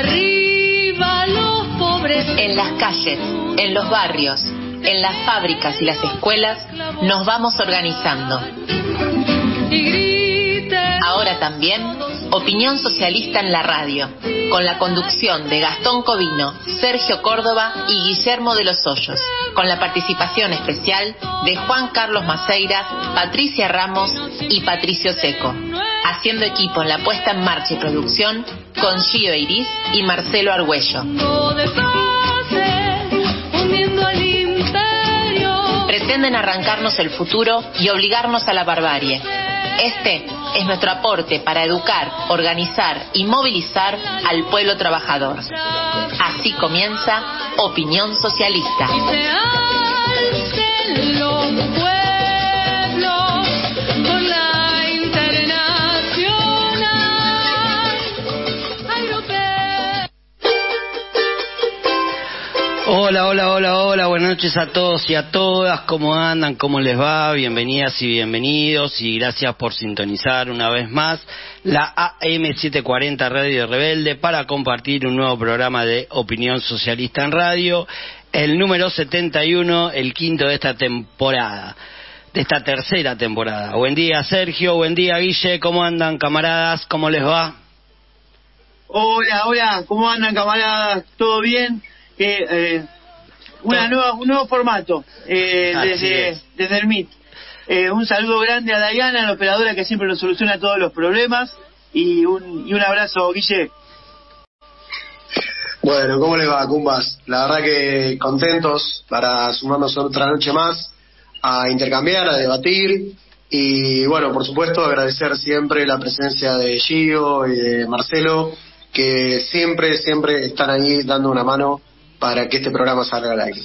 Arriba los pobres. En las calles, en los barrios, en las fábricas y las escuelas nos vamos organizando. Ahora también, Opinión Socialista en la radio, con la conducción de Gastón Covino, Sergio Córdoba y Guillermo de los Hoyos, con la participación especial de Juan Carlos Maceiras, Patricia Ramos y Patricio Seco, haciendo equipo en la puesta en marcha y producción con Gio Iris y Marcelo Argüello. Pretenden arrancarnos el futuro y obligarnos a la barbarie. Este es nuestro aporte para educar, organizar y movilizar al pueblo trabajador. Así comienza Opinión Socialista. Hola, hola, hola, hola, buenas noches a todos y a todas, ¿cómo andan? ¿Cómo les va? Bienvenidas y bienvenidos y gracias por sintonizar una vez más la AM740 Radio Rebelde para compartir un nuevo programa de Opinión Socialista en Radio, el número 71, el quinto de esta temporada, de esta tercera temporada. Buen día Sergio, buen día Guille, ¿cómo andan camaradas? ¿Cómo les va? Hola, hola, ¿cómo andan camaradas? ¿Todo bien? Eh, una nueva, un nuevo formato eh, desde, desde el MIT. Eh, un saludo grande a Diana, la operadora que siempre nos soluciona todos los problemas. Y un, y un abrazo, Guille. Bueno, ¿cómo le va, Cumbas? La verdad que contentos para sumarnos otra noche más a intercambiar, a debatir y bueno, por supuesto agradecer siempre la presencia de Gio y de Marcelo que siempre, siempre están ahí dando una mano para que este programa salga al aire.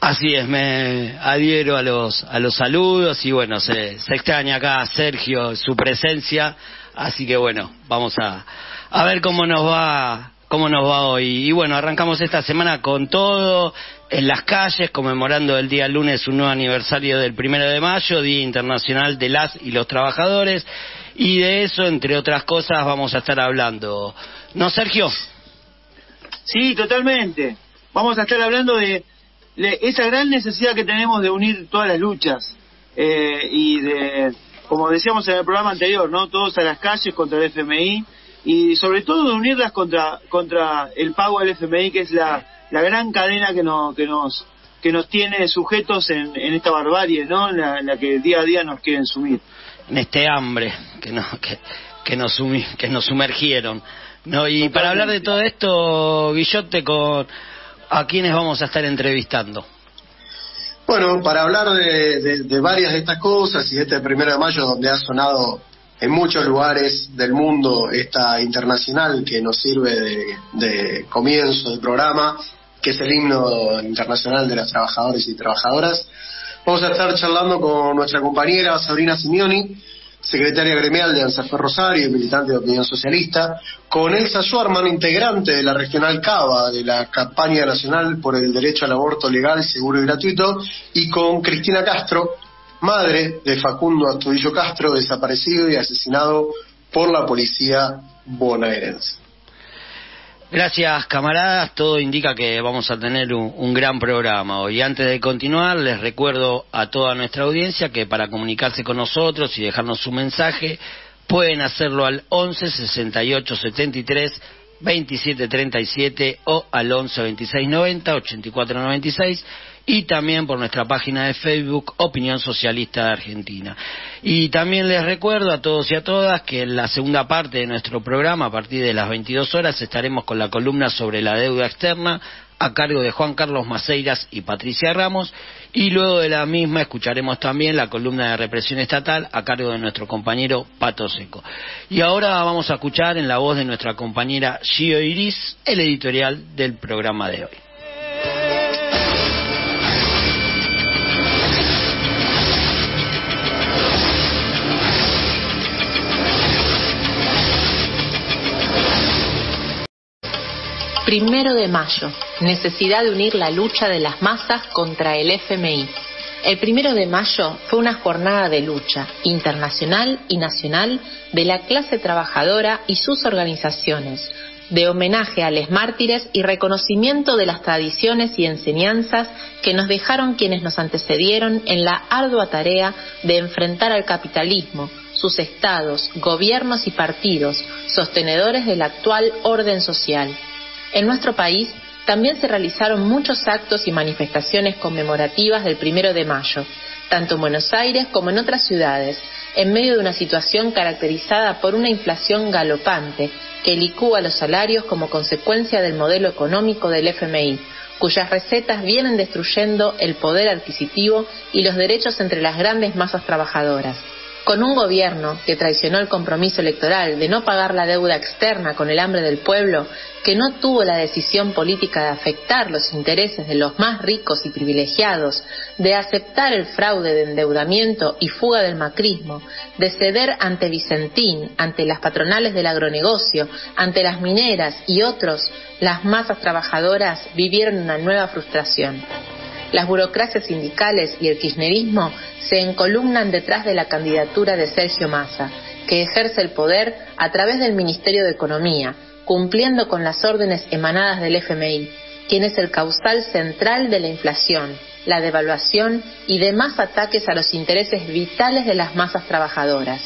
Así es, me adhiero a los a los saludos y bueno, se, se extraña acá Sergio, su presencia, así que bueno, vamos a, a ver cómo nos va cómo nos va hoy. Y bueno, arrancamos esta semana con todo en las calles, conmemorando el día lunes un nuevo aniversario del primero de mayo, Día Internacional de las y los Trabajadores, y de eso, entre otras cosas, vamos a estar hablando. ¿No, Sergio? Sí, totalmente. Vamos a estar hablando de, esa gran necesidad que tenemos de unir todas las luchas eh, y de, como decíamos en el programa anterior, no todos a las calles contra el FMI y sobre todo de unirlas contra contra el pago del FMI que es la, la gran cadena que, no, que nos que nos tiene sujetos en, en esta barbarie, ¿no? En la, que día a día nos quieren sumir. En este hambre que, no, que, que, nos, que nos sumergieron. No, y para hablar de todo esto, Guillote, con ¿a quiénes vamos a estar entrevistando? Bueno, para hablar de, varias de estas cosas y este primero de mayo donde ha sonado en muchos lugares del mundo esta internacional que nos sirve de, de comienzo del programa, que es el himno internacional de las trabajadores y trabajadoras, vamos a estar charlando con nuestra compañera Sabrina Simeoni, secretaria gremial de ANSAFER Rosario y militante de Opinión Socialista, con Elsa Schwarman, integrante de la Regional Cava de la campaña nacional por el derecho al aborto legal, seguro y gratuito, y con Cristina Castro, madre de Facundo Astudillo Castro, desaparecido y asesinado por la policía bonaerense. Gracias, camaradas. Todo indica que vamos a tener un, gran programa hoy. Antes de continuar, les recuerdo a toda nuestra audiencia que para comunicarse con nosotros y dejarnos su mensaje, pueden hacerlo al 11 68 73 27 37 o al 11 26 90 84 96 y también por nuestra página de Facebook Opinión Socialista de Argentina. Y también les recuerdo a todos y a todas que en la segunda parte de nuestro programa, a partir de las 22 horas, estaremos con la columna sobre la deuda externa a cargo de Juan Carlos Maceiras y Patricia Ramos, y luego de la misma escucharemos también la columna de represión estatal a cargo de nuestro compañero Pato Seco. Y ahora vamos a escuchar en la voz de nuestra compañera Gio Iris el editorial del programa de hoy. Primero de mayo, necesidad de unir la lucha de las masas contra el FMI. El primero de mayo fue una jornada de lucha internacional y nacional de la clase trabajadora y sus organizaciones de homenaje a los mártires y reconocimiento de las tradiciones y enseñanzas que nos dejaron quienes nos antecedieron en la ardua tarea de enfrentar al capitalismo, sus estados, gobiernos y partidos, sostenedores del actual orden social. En nuestro país también se realizaron muchos actos y manifestaciones conmemorativas del primero de mayo, tanto en Buenos Aires como en otras ciudades, en medio de una situación caracterizada por una inflación galopante que licúa los salarios como consecuencia del modelo económico del FMI, cuyas recetas vienen destruyendo el poder adquisitivo y los derechos entre las grandes masas trabajadoras con un gobierno que traicionó el compromiso electoral de no pagar la deuda externa con el hambre del pueblo, que no tuvo la decisión política de afectar los intereses de los más ricos y privilegiados, de aceptar el fraude de endeudamiento y fuga del macrismo, de ceder ante Vicentín, ante las patronales del agronegocio, ante las mineras y otros, las masas trabajadoras vivieron una nueva frustración. Las burocracias sindicales y el kirchnerismo se encolumnan detrás de la candidatura de Sergio Massa, que ejerce el poder a través del Ministerio de Economía, cumpliendo con las órdenes emanadas del FMI, quien es el causal central de la inflación, la devaluación y demás ataques a los intereses vitales de las masas trabajadoras.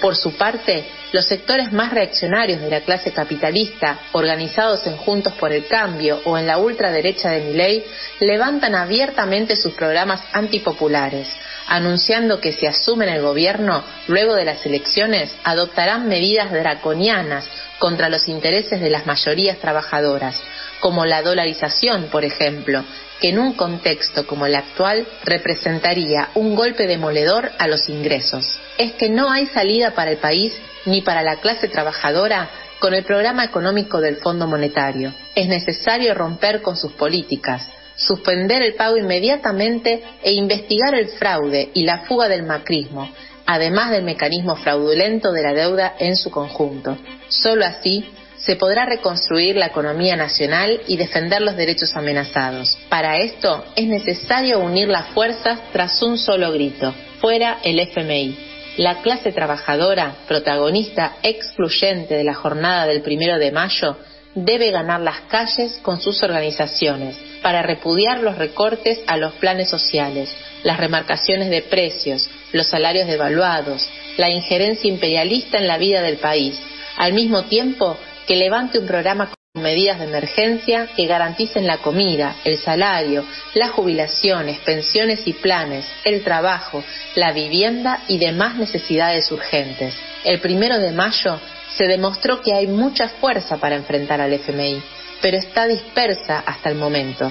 Por su parte, los sectores más reaccionarios de la clase capitalista, organizados en Juntos por el Cambio o en la ultraderecha de Miley, levantan abiertamente sus programas antipopulares, anunciando que si asumen el gobierno, luego de las elecciones, adoptarán medidas draconianas contra los intereses de las mayorías trabajadoras, como la dolarización, por ejemplo, que en un contexto como el actual representaría un golpe demoledor a los ingresos. Es que no hay salida para el país ni para la clase trabajadora con el programa económico del Fondo Monetario. Es necesario romper con sus políticas, suspender el pago inmediatamente e investigar el fraude y la fuga del macrismo, además del mecanismo fraudulento de la deuda en su conjunto. Solo así se podrá reconstruir la economía nacional y defender los derechos amenazados. Para esto es necesario unir las fuerzas tras un solo grito, fuera el FMI. La clase trabajadora, protagonista excluyente de la jornada del primero de mayo, debe ganar las calles con sus organizaciones para repudiar los recortes a los planes sociales, las remarcaciones de precios, los salarios devaluados, la injerencia imperialista en la vida del país, al mismo tiempo que levante un programa medidas de emergencia que garanticen la comida, el salario, las jubilaciones, pensiones y planes, el trabajo, la vivienda y demás necesidades urgentes. El primero de mayo se demostró que hay mucha fuerza para enfrentar al FMI, pero está dispersa hasta el momento.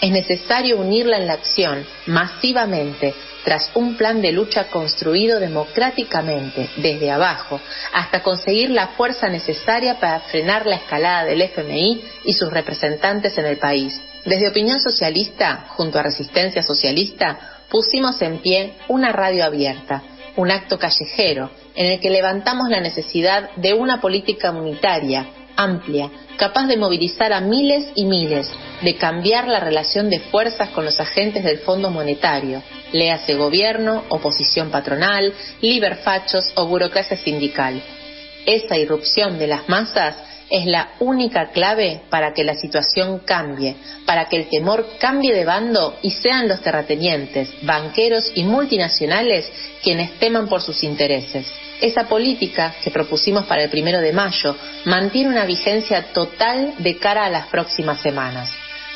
Es necesario unirla en la acción, masivamente, tras un plan de lucha construido democráticamente, desde abajo, hasta conseguir la fuerza necesaria para frenar la escalada del FMI y sus representantes en el país. Desde Opinión Socialista, junto a Resistencia Socialista, pusimos en pie una radio abierta, un acto callejero, en el que levantamos la necesidad de una política unitaria, amplia, capaz de movilizar a miles y miles, de cambiar la relación de fuerzas con los agentes del Fondo Monetario, léase gobierno, oposición patronal, liberfachos o burocracia sindical. Esa irrupción de las masas es la única clave para que la situación cambie, para que el temor cambie de bando y sean los terratenientes, banqueros y multinacionales quienes teman por sus intereses. Esa política que propusimos para el primero de mayo mantiene una vigencia total de cara a las próximas semanas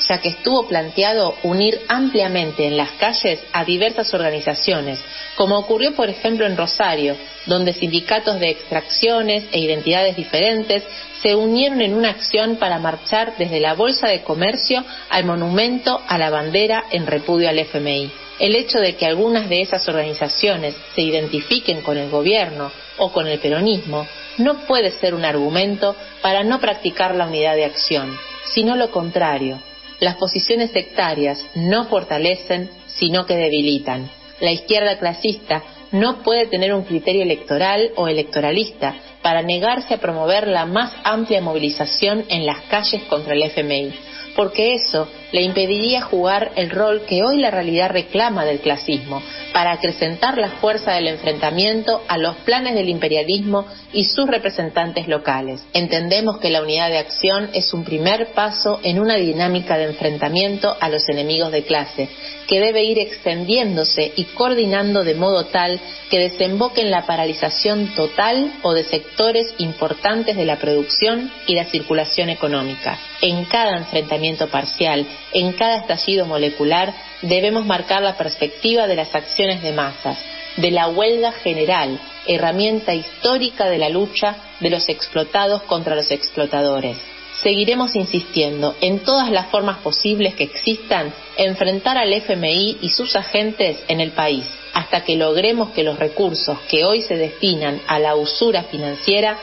ya que estuvo planteado unir ampliamente en las calles a diversas organizaciones, como ocurrió por ejemplo en Rosario, donde sindicatos de extracciones e identidades diferentes se unieron en una acción para marchar desde la Bolsa de Comercio al monumento a la bandera en repudio al FMI. El hecho de que algunas de esas organizaciones se identifiquen con el gobierno o con el peronismo no puede ser un argumento para no practicar la unidad de acción, sino lo contrario, las posiciones sectarias no fortalecen, sino que debilitan. La izquierda clasista no puede tener un criterio electoral o electoralista para negarse a promover la más amplia movilización en las calles contra el FMI, porque eso le impediría jugar el rol que hoy la realidad reclama del clasismo, para acrecentar la fuerza del enfrentamiento a los planes del imperialismo y sus representantes locales. Entendemos que la unidad de acción es un primer paso en una dinámica de enfrentamiento a los enemigos de clase, que debe ir extendiéndose y coordinando de modo tal que desemboque en la paralización total o de sectores importantes de la producción y la circulación económica. En cada enfrentamiento parcial, en cada estallido molecular, debemos marcar la perspectiva de las acciones de masas, de la huelga general, herramienta histórica de la lucha de los explotados contra los explotadores. Seguiremos insistiendo en todas las formas posibles que existan enfrentar al FMI y sus agentes en el país, hasta que logremos que los recursos que hoy se destinan a la usura financiera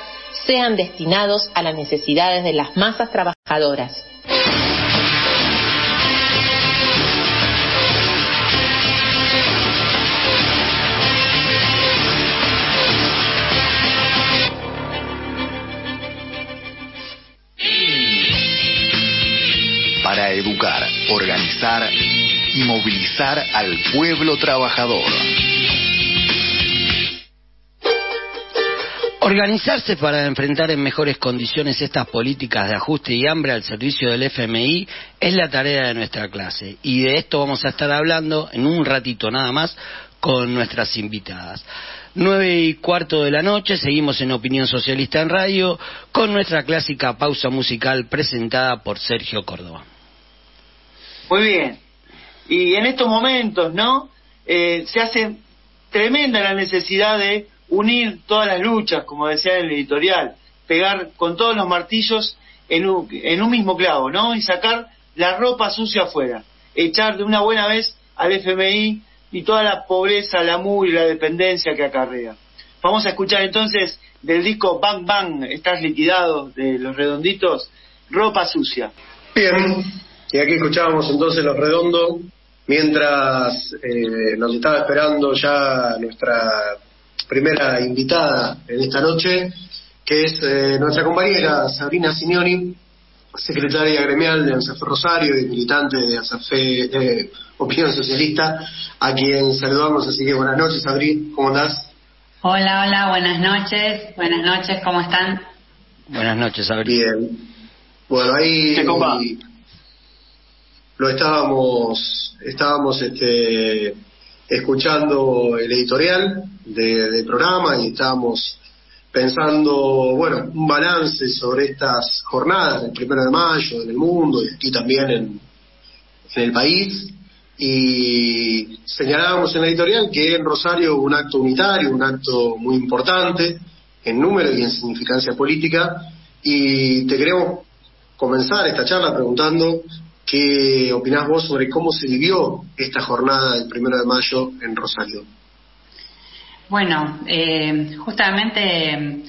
sean destinados a las necesidades de las masas trabajadoras. Para educar, organizar y movilizar al pueblo trabajador. Organizarse para enfrentar en mejores condiciones estas políticas de ajuste y hambre al servicio del FMI es la tarea de nuestra clase y de esto vamos a estar hablando en un ratito nada más con nuestras invitadas. Nueve y cuarto de la noche, seguimos en Opinión Socialista en Radio con nuestra clásica pausa musical presentada por Sergio Córdoba. Muy bien. Y en estos momentos, ¿no? Eh, se hace tremenda la necesidad de unir todas las luchas, como decía en el editorial, pegar con todos los martillos en un, en un mismo clavo, ¿no? Y sacar la ropa sucia afuera, echar de una buena vez al FMI y toda la pobreza, la mugre y la dependencia que acarrea. Vamos a escuchar entonces del disco Bang Bang, Estás liquidado, de los redonditos, ropa sucia. Bien, y aquí escuchábamos entonces Los Redondos, mientras eh, nos estaba esperando ya nuestra primera invitada en esta noche, que es eh, nuestra compañera Sabrina Signoni, secretaria gremial de ANSAFE Rosario y militante de ANSAFE de Opinión Socialista, a quien saludamos. Así que buenas noches, Sabrina, ¿cómo andás? Hola, hola, buenas noches. Buenas noches, ¿cómo están? Buenas noches, Sabrina. Bien. Bueno, ahí lo estábamos, estábamos este, escuchando el editorial del programa y estábamos pensando, bueno, un balance sobre estas jornadas del primero de mayo en el mundo y aquí también en, en el país. Y señalábamos en el editorial que en Rosario un acto unitario, un acto muy importante en número y en significancia política. Y te queremos comenzar esta charla preguntando ¿Qué opinás vos sobre cómo se vivió esta jornada del primero de mayo en Rosario? Bueno, eh, justamente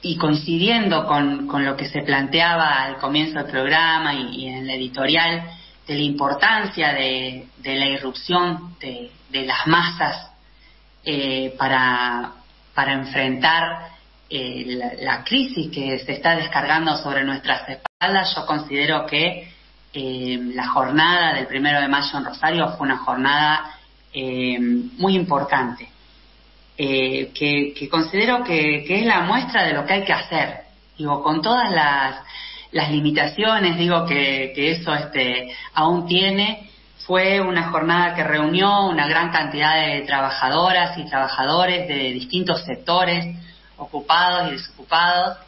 y coincidiendo con, lo que se planteaba al comienzo del programa y, en el editorial, de la importancia de, la irrupción de, las masas eh, para, enfrentar eh, la, crisis que se está descargando sobre nuestras espaldas, yo considero que eh, la jornada del primero de mayo en Rosario fue una jornada eh, muy importante, eh, que, considero que, es la muestra de lo que hay que hacer. Digo, con todas las, limitaciones, digo que, eso este, aún tiene, fue una jornada que reunió una gran cantidad de trabajadoras y trabajadores de distintos sectores, ocupados y desocupados,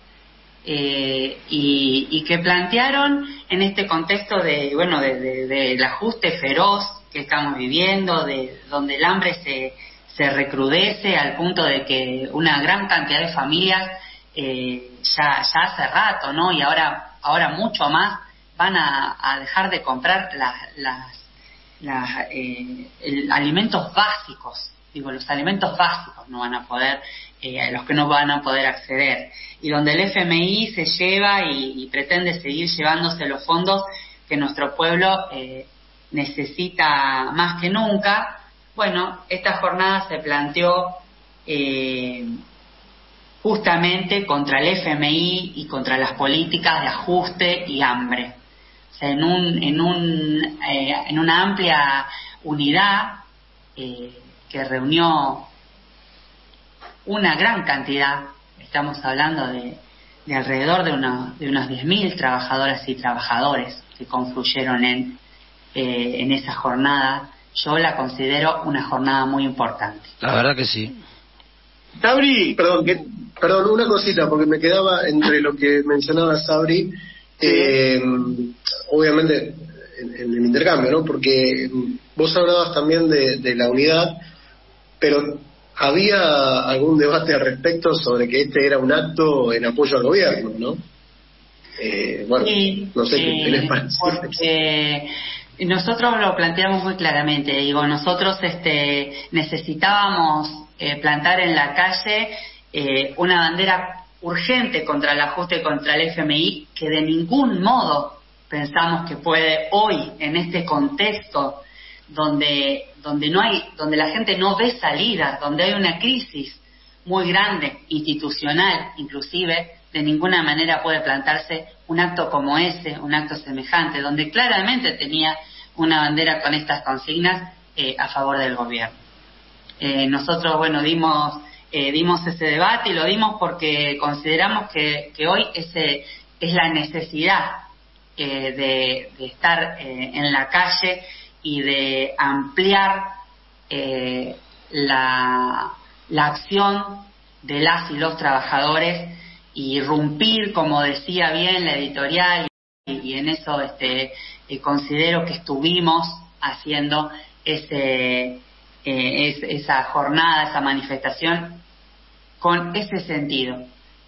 eh, y, que plantearon en este contexto de bueno del ajuste feroz que estamos viviendo, de donde el hambre se, se recrudece al punto de que una gran cantidad de familias eh, ya, ya hace rato, ¿no? Y ahora, ahora mucho más van a, dejar de comprar las, las, eh, alimentos básicos, digo, los alimentos básicos no van a poder, eh, a los que no van a poder acceder y donde el FMI se lleva y, pretende seguir llevándose los fondos que nuestro pueblo eh, necesita más que nunca, bueno, esta jornada se planteó eh, justamente contra el FMI y contra las políticas de ajuste y hambre. O sea, en, un, en, un, eh, en una amplia unidad eh, que reunió una gran cantidad, estamos hablando de, de alrededor de, una, de unos 10.000 trabajadoras y trabajadores que confluyeron en, eh, en esa jornada, yo la considero una jornada muy importante. La verdad que sí. Sabri, perdón, que, perdón, una cosita, porque me quedaba entre lo que mencionaba Sabri, eh, obviamente en, en, el intercambio, ¿no? Porque vos hablabas también de, de la unidad, pero había algún debate al respecto sobre que este era un acto en apoyo al gobierno, ¿no? Eh, bueno, sí, no sé eh, qué les parece. Porque nosotros lo planteamos muy claramente, digo, nosotros este, necesitábamos eh, plantar en la calle eh, una bandera urgente contra el ajuste contra el FMI que de ningún modo pensamos que puede hoy, en este contexto donde, donde, no hay, donde la gente no ve salidas, donde hay una crisis muy grande, institucional inclusive, de ninguna manera puede plantarse un acto como ese, un acto semejante, donde claramente tenía una bandera con estas consignas eh, a favor del gobierno. Eh, nosotros, bueno, dimos, eh, dimos ese debate y lo dimos porque consideramos que, que hoy ese es la necesidad eh, de, de, estar en la calle y de ampliar la, la acción de las y los trabajadores y irrumpir, como decía bien la editorial, y, y en eso este, eh, considero que estuvimos haciendo ese, eh, es, esa jornada, esa manifestación, con ese sentido,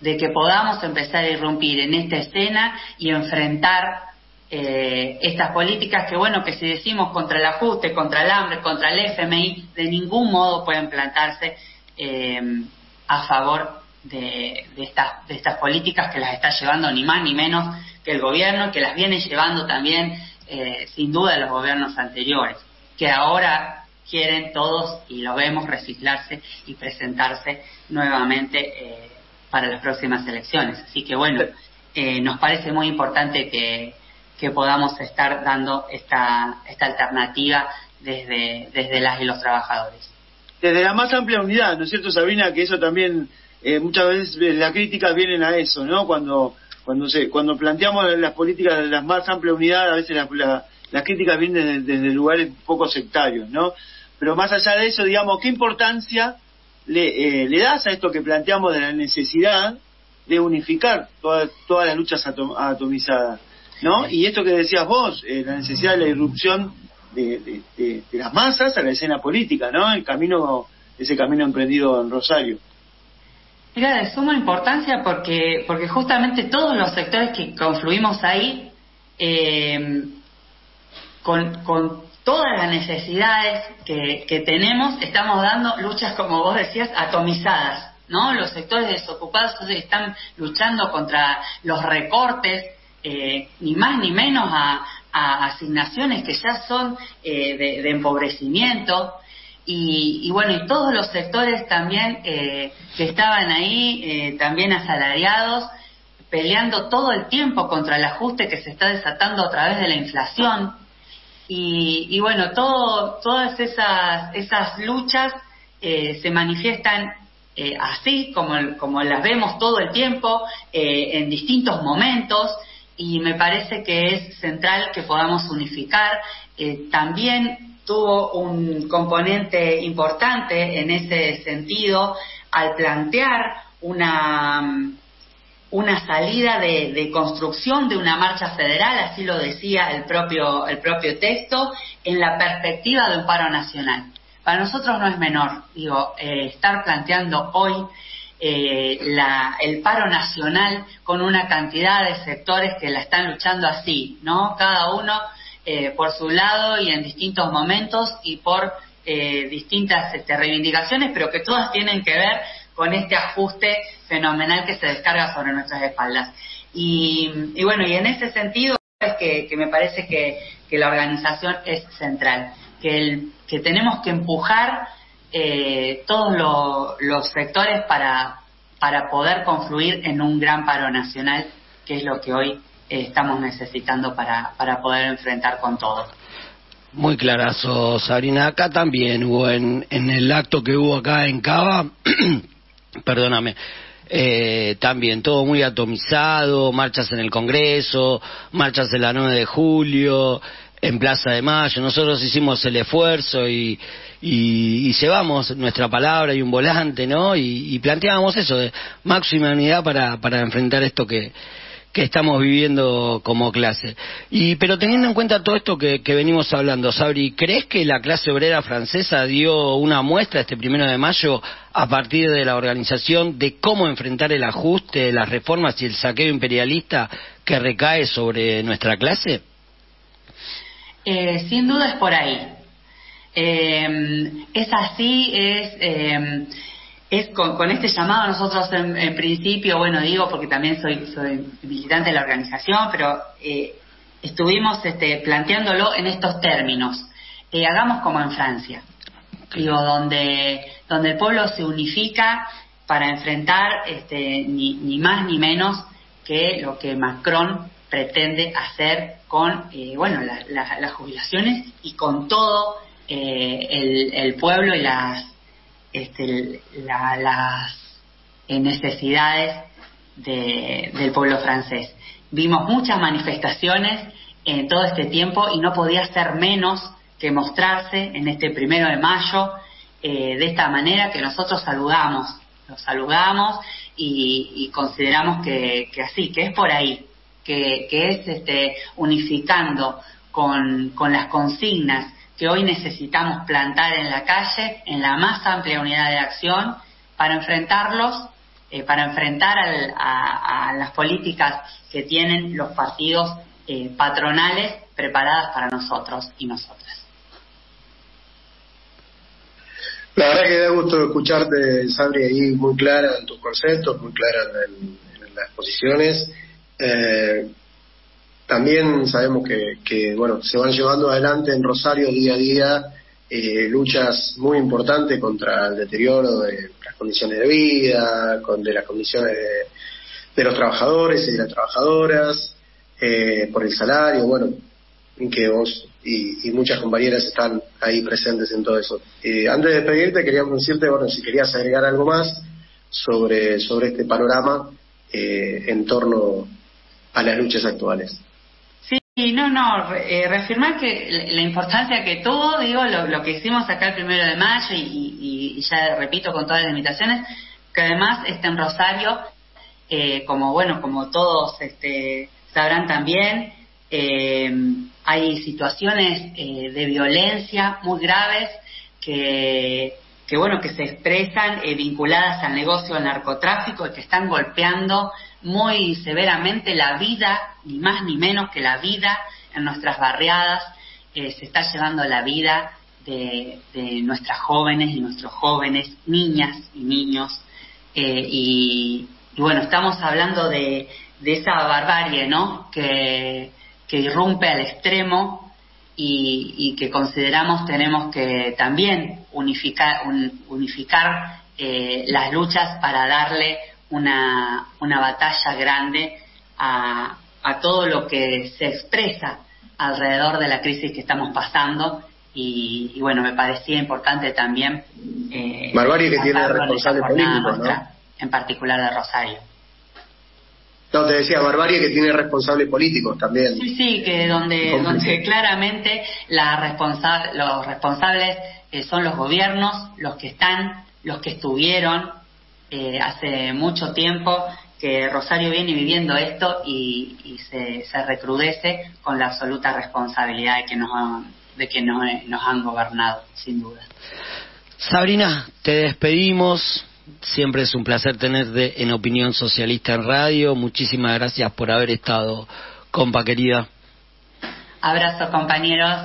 de que podamos empezar a irrumpir en esta escena y enfrentar eh, estas políticas que, bueno, que si decimos contra el ajuste, contra el hambre, contra el FMI, de ningún modo pueden plantarse eh, a favor de, de, estas, de estas políticas que las está llevando ni más ni menos que el gobierno, que las viene llevando también eh, sin duda los gobiernos anteriores, que ahora quieren todos, y lo vemos, reciclarse y presentarse nuevamente eh, para las próximas elecciones. Así que bueno, eh, nos parece muy importante que, que podamos estar dando esta, esta alternativa desde, desde las y los trabajadores. Desde la más amplia unidad, ¿no es cierto, Sabina? Que eso también, eh, muchas veces las críticas vienen a eso, ¿no? Cuando cuando se cuando planteamos las políticas de la más amplia unidad, a veces las la, la críticas vienen desde, lugares poco sectarios, ¿no? Pero más allá de eso, digamos, ¿qué importancia le, eh, le das a esto que planteamos de la necesidad de unificar toda, todas las luchas atom, atomizadas, ¿no? Y esto que decías vos, eh, la necesidad de la irrupción de, de, las masas a la escena política, ¿no? El camino, ese camino emprendido en Rosario. Mira, de suma importancia porque, porque justamente todos los sectores que confluimos ahí, eh, con, con, todas las necesidades que, que, tenemos, estamos dando luchas, como vos decías, atomizadas, ¿no? Los sectores desocupados están luchando contra los recortes, eh, ni más ni menos a, a, asignaciones que ya son eh, de, empobrecimiento, y, y, bueno, y todos los sectores también eh, que estaban ahí, eh, también asalariados, peleando todo el tiempo contra el ajuste que se está desatando a través de la inflación. Y, y bueno, todo, todas esas, esas luchas eh, se manifiestan eh, así, como, las vemos todo el tiempo, en distintos momentos, y me parece que es central que podamos unificar. También tuvo un componente importante en ese sentido al plantear una, una salida de, de, construcción de una marcha federal, así lo decía el propio, el propio texto, en la perspectiva de un paro nacional. Para nosotros no es menor, digo, eh, estar planteando hoy eh, la, el paro nacional con una cantidad de sectores que la están luchando así, ¿no? Cada uno eh, por su lado y en distintos momentos y por eh, distintas este, reivindicaciones, pero que todas tienen que ver con este ajuste fenomenal que se descarga sobre nuestras espaldas. Y, y bueno, y en ese sentido es que, que me parece que, que, la organización es central, que, el, que tenemos que empujar eh, todos lo, los sectores para para poder confluir en un gran paro nacional, que es lo que hoy eh, estamos necesitando para, para poder enfrentar con todo. Muy clarazo, Sabrina. Acá también hubo, en, en el acto que hubo acá en Cava, perdóname, eh, también todo muy atomizado, marchas en el Congreso, marchas en la 9 de julio, en Plaza de Mayo. Nosotros hicimos el esfuerzo y, y, llevamos nuestra palabra y un volante, ¿no? Y, y planteábamos eso, de máxima unidad para, para enfrentar esto que, que estamos viviendo como clase. Y, pero teniendo en cuenta todo esto que, venimos hablando, Sabri, ¿crees que la clase obrera francesa dio una muestra este primero de mayo a partir de la organización de cómo enfrentar el ajuste, las reformas y el saqueo imperialista que recae sobre nuestra clase? Eh, sin duda es por ahí. Eh, es así, es eh, es con, este llamado nosotros en, principio, bueno, digo porque también soy, soy militante de la organización, pero eh, estuvimos este, planteándolo en estos términos. Eh, hagamos como en Francia, digo, donde, donde el pueblo se unifica para enfrentar este, ni, ni más ni menos que lo que Macron pretende hacer con eh, bueno las jubilaciones y con todo el, el pueblo y las este, las necesidades del pueblo francés. Vimos muchas manifestaciones en todo este tiempo y no podía ser menos que mostrarse en este primero de mayo eh, de esta manera que nosotros saludamos, lo saludamos y, consideramos que, así, que es por ahí, que, es este, unificando con, con las consignas que hoy necesitamos plantar en la calle, en la más amplia unidad de acción, para enfrentarlos, eh, para enfrentar a, las políticas que tienen los partidos eh, patronales preparadas para nosotros y nosotras. La verdad que da gusto escucharte, Sabri, ahí muy clara en tus conceptos, muy clara en, las posiciones. Eh, también sabemos que, bueno, se van llevando adelante en Rosario día a día eh, luchas muy importantes contra el deterioro de las condiciones de vida, con, de las condiciones de, los trabajadores y de las trabajadoras, eh, por el salario, bueno, que vos y, muchas compañeras están ahí presentes en todo eso. Eh, antes de despedirte, queríamos decirte, bueno, si querías agregar algo más sobre, sobre este panorama en torno a las luchas actuales. Sí, no, no, eh, reafirmar que la importancia que tuvo, digo, lo, que hicimos acá el primero de mayo y, ya repito con todas las limitaciones, que además está en Rosario, eh, como bueno, como todos este, sabrán también, eh, hay situaciones de violencia muy graves que, que bueno, que se expresan vinculadas al negocio del narcotráfico y que están golpeando muy severamente la vida, ni más ni menos que la vida en nuestras barriadas, eh, se está llevando la vida de, nuestras jóvenes y nuestros jóvenes, niñas y niños, eh, y, bueno, estamos hablando de, esa barbarie, ¿no? Que, irrumpe al extremo y, que consideramos tenemos que también unificar, unificar eh, las luchas para darle una, una batalla grande a, a todo lo que se expresa alrededor de la crisis que estamos pasando y, bueno, me parecía importante también... Eh, Barbarie que tiene responsable político, ¿no? En particular de Rosario. No, te decía, barbarie que tiene responsables políticos también. Sí, sí, que donde, donde claramente la responsa los responsables eh, son los gobiernos, los que están, los que estuvieron, eh, hace mucho tiempo que Rosario viene viviendo esto y, se, recrudece con la absoluta responsabilidad de que nos han, de que nos, han gobernado, sin duda. Sabrina, te despedimos. Siempre es un placer tenerte en Opinión Socialista en Radio. Muchísimas gracias por haber estado, compa querida. Abrazo, compañeros.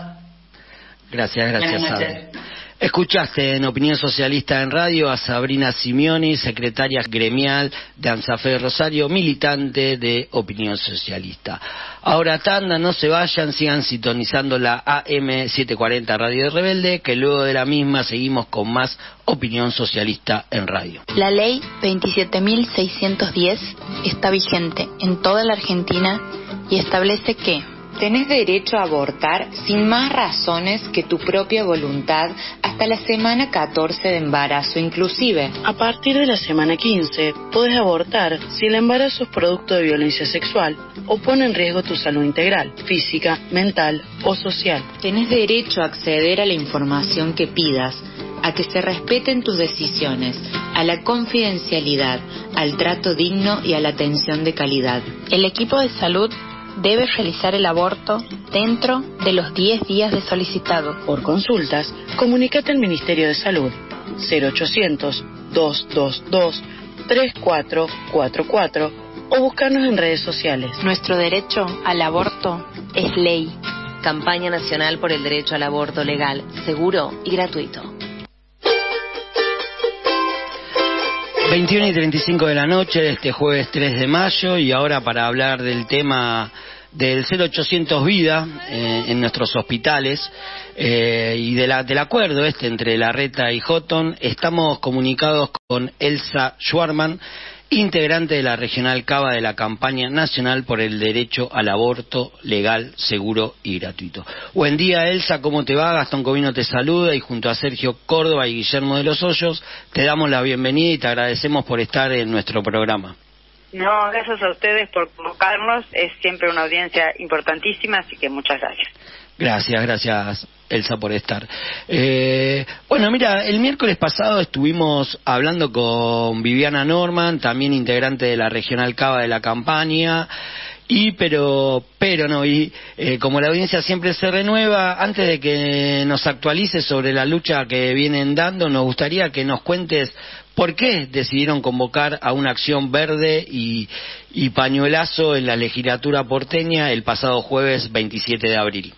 Gracias, gracias. Escuchaste en Opinión Socialista en Radio a Sabrina Simeoni, secretaria gremial de ANSAFE Rosario, militante de Opinión Socialista. Ahora tanda, no se vayan, sigan sintonizando la AM 740 Radio de Rebelde, que luego de la misma seguimos con más Opinión Socialista en Radio. La ley 27.610 está vigente en toda la Argentina y establece que Tenés derecho a abortar sin más razones que tu propia voluntad hasta la semana 14 de embarazo inclusive. A partir de la semana 15, puedes abortar si el embarazo es producto de violencia sexual o pone en riesgo tu salud integral, física, mental o social. Tenés derecho a acceder a la información que pidas a que se respeten tus decisiones, a la confidencialidad, al trato digno y a la atención de calidad. El equipo de salud debe realizar el aborto dentro de los 10 días de solicitado. Por consultas, comunícate al Ministerio de Salud 0800-222-3444 o buscarnos en redes sociales. Nuestro derecho al aborto es ley. Campaña Nacional por el Derecho al Aborto Legal, Seguro y Gratuito. 21 y 35 de la noche de este jueves 3 de mayo y ahora para hablar del tema del 0800 Vida eh, en nuestros hospitales eh, y de la, del acuerdo este entre la Reta y Houghton, estamos comunicados con Elsa Schwarman, integrante de la Regional Cava de la campaña nacional por el derecho al aborto legal, seguro y gratuito. Buen día, Elsa, ¿cómo te va? Gastón Covino te saluda y junto a Sergio Córdoba y Guillermo de los Hoyos te damos la bienvenida y te agradecemos por estar en nuestro programa. No, gracias a ustedes por convocarnos. Es siempre una audiencia importantísima, así que muchas gracias. Gracias, gracias Elsa por estar. Eh, bueno, mira, el miércoles pasado estuvimos hablando con Viviana Norman, también integrante de la Regional Cava de la campaña. Y pero, pero no, y eh, como la audiencia siempre se renueva, antes de que nos actualices sobre la lucha que vienen dando, nos gustaría que nos cuentes por qué decidieron convocar a una acción verde y, pañuelazo en la legislatura porteña el pasado jueves 27 de abril.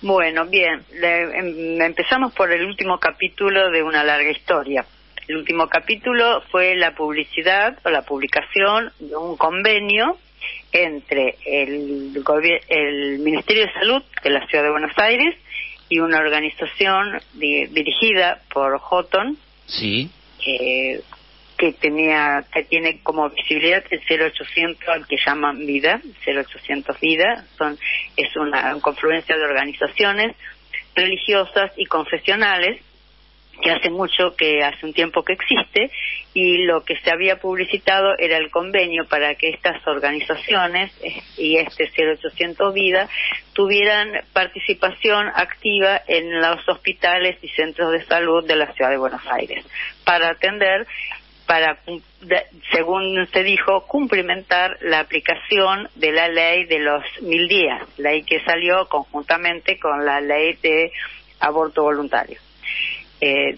Bueno, bien, em, empezamos por el último capítulo de una larga historia. El último capítulo fue la publicidad o la publicación de un convenio entre el, el Ministerio de Salud de la Ciudad de Buenos Aires y una organización dirigida por Houghton, sí. que tenía que tiene como visibilidad el 0800 al que llaman Vida, 0800 Vida, son es una confluencia de organizaciones religiosas y confesionales que hace mucho, que hace un tiempo que existe, y lo que se había publicitado era el convenio para que estas organizaciones eh, y este 0800 Vida tuvieran participación activa en los hospitales y centros de salud de la ciudad de Buenos Aires para atender para, según se dijo, cumplimentar la aplicación de la ley de los mil días, ley que salió conjuntamente con la ley de aborto voluntario. Eh,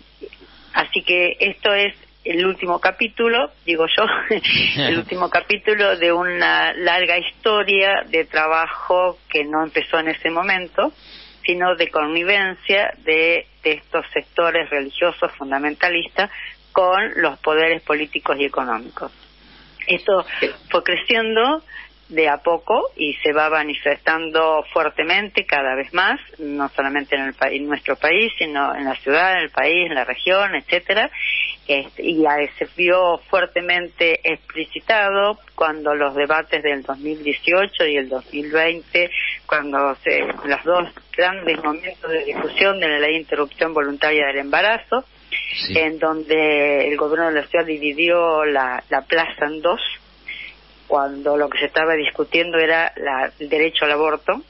así que esto es el último capítulo, digo yo, el último capítulo de una larga historia de trabajo que no empezó en ese momento, sino de connivencia de, de estos sectores religiosos fundamentalistas con los poderes políticos y económicos. Esto fue creciendo de a poco y se va manifestando fuertemente cada vez más, no solamente en, el en nuestro país, sino en la ciudad, en el país, en la región, etcétera, este, y se vio fuertemente explicitado cuando los debates del 2018 y el 2020, cuando se, los dos grandes momentos de discusión de la ley de interrupción voluntaria del embarazo, en donde el gobierno de la ciudad dividió la, la plaza en dos, cuando lo que se estaba discutiendo era la, el derecho al aborto,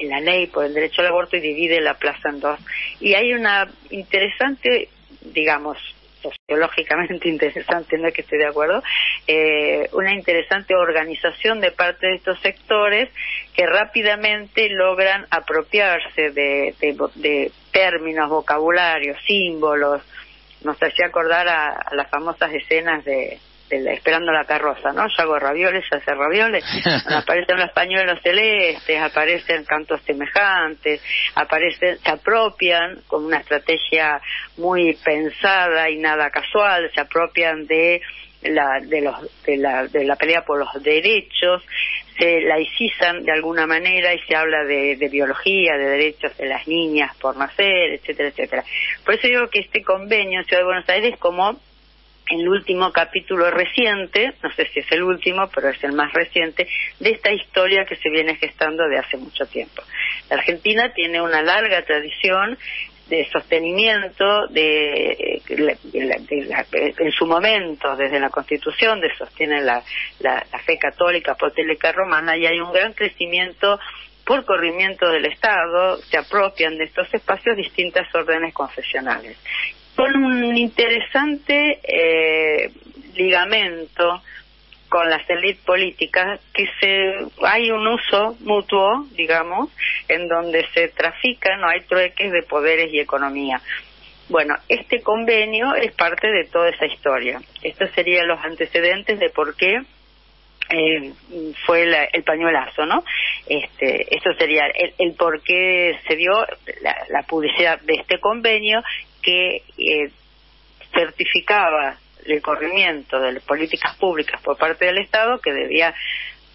la ley por el derecho al aborto y divide la plaza en dos. Y hay una interesante, digamos, sociológicamente interesante, no es que esté de acuerdo, eh, una interesante organización de parte de estos sectores que rápidamente logran apropiarse de, de, términos, vocabularios, símbolos, nos hacía acordar a las famosas escenas de esperando la carroza, ¿no? Yo hago ravioles, yo hace ravioles, aparecen los pañuelos celestes, aparecen cantos semejantes, aparecen, se apropian con una estrategia muy pensada y nada casual, se apropian de la, de, los, de, la, de la pelea por los derechos, se laicizan de alguna manera y se habla de, de, biología, de derechos de las niñas por nacer, etcétera, etcétera. Por eso digo que este convenio en Ciudad de Buenos Aires es como el último capítulo reciente, no sé si es el último, pero es el más reciente, de esta historia que se viene gestando de hace mucho tiempo. La Argentina tiene una larga tradición de sostenimiento de, en su momento desde la Constitución de sostiene la, la, fe católica apostólica romana y hay un gran crecimiento por corrimiento del Estado se apropian de estos espacios distintas órdenes confesionales con un interesante eh, ligamento con las élites políticas que se hay un uso mutuo, digamos, en donde se trafican, no hay trueques de poderes y economía. Bueno, este convenio es parte de toda esa historia. Estos serían los antecedentes de por qué eh, fue el pañuelazo, ¿no? Este, esto sería el, el por qué se dio la, la, publicidad de este convenio que eh, certificaba el corrimiento de las políticas públicas por parte del Estado que debía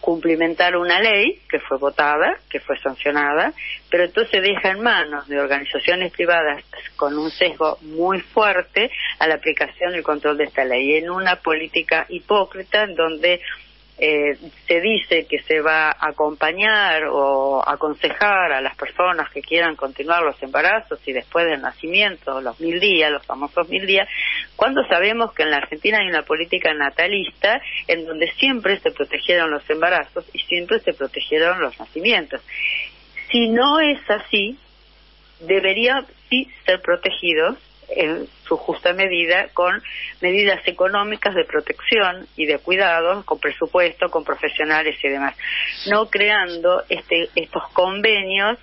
cumplimentar una ley que fue votada, que fue sancionada, pero entonces deja en manos de organizaciones privadas con un sesgo muy fuerte a la aplicación y el control de esta ley, en una política hipócrita en donde eh, se dice que se va a acompañar o aconsejar a las personas que quieran continuar los embarazos y después del nacimiento, los mil días, los famosos mil días, cuando sabemos que en la Argentina hay una política natalista en donde siempre se protegieron los embarazos y siempre se protegieron los nacimientos. Si no es así, deberían sí ser protegidos en su justa medida con medidas económicas de protección y de cuidado, con presupuesto, con profesionales y demás, no creando este, estos convenios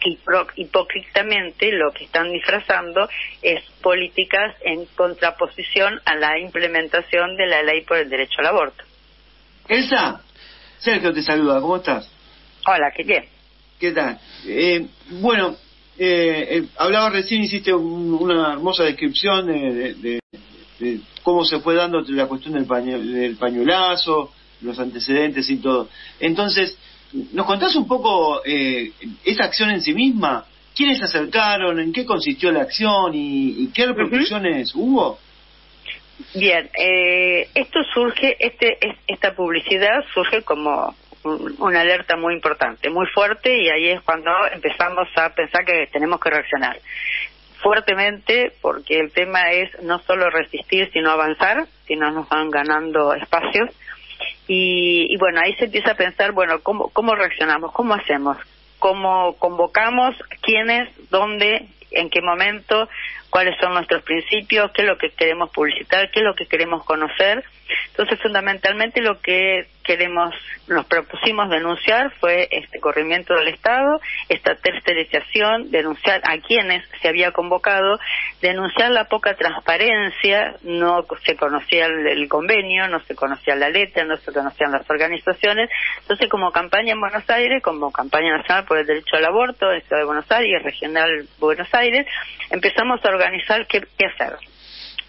que hipócritamente lo que están disfrazando es políticas en contraposición a la implementación de la ley por el derecho al aborto. Elsa, Sergio te saluda, ¿cómo estás? Hola, ¿qué bien? ¿Qué tal? Eh, bueno, eh, eh, hablaba recién, hiciste una hermosa descripción de, cómo se fue dando la cuestión del, del pañuelazo, los antecedentes y todo. Entonces, ¿nos contás un poco eh, esa acción en sí misma? ¿Quiénes se acercaron? ¿En qué consistió la acción? ¿Y, qué repercusiones hubo? Bien, eh, esto surge, este, esta publicidad surge como una alerta muy importante, muy fuerte, y ahí es cuando empezamos a pensar que tenemos que reaccionar fuertemente, porque el tema es no solo resistir, sino avanzar, si no nos van ganando espacios. Y, bueno, ahí se empieza a pensar, bueno, ¿cómo, cómo reaccionamos? ¿Cómo hacemos? ¿Cómo convocamos? ¿Quiénes? ¿Dónde? ¿En qué momento? Cuáles son nuestros principios, qué es lo que queremos publicitar, qué es lo que queremos conocer. Entonces, fundamentalmente lo que queremos, nos propusimos denunciar fue este corrimiento del Estado, esta tercerización, denunciar a quienes se había convocado, denunciar la poca transparencia, no se conocía el, convenio, no se conocía la letra, no se conocían las organizaciones. Entonces, como campaña en Buenos Aires, como campaña nacional por el derecho al aborto en Ciudad de Buenos Aires, regional Buenos Aires, empezamos a organizar qué, hacer.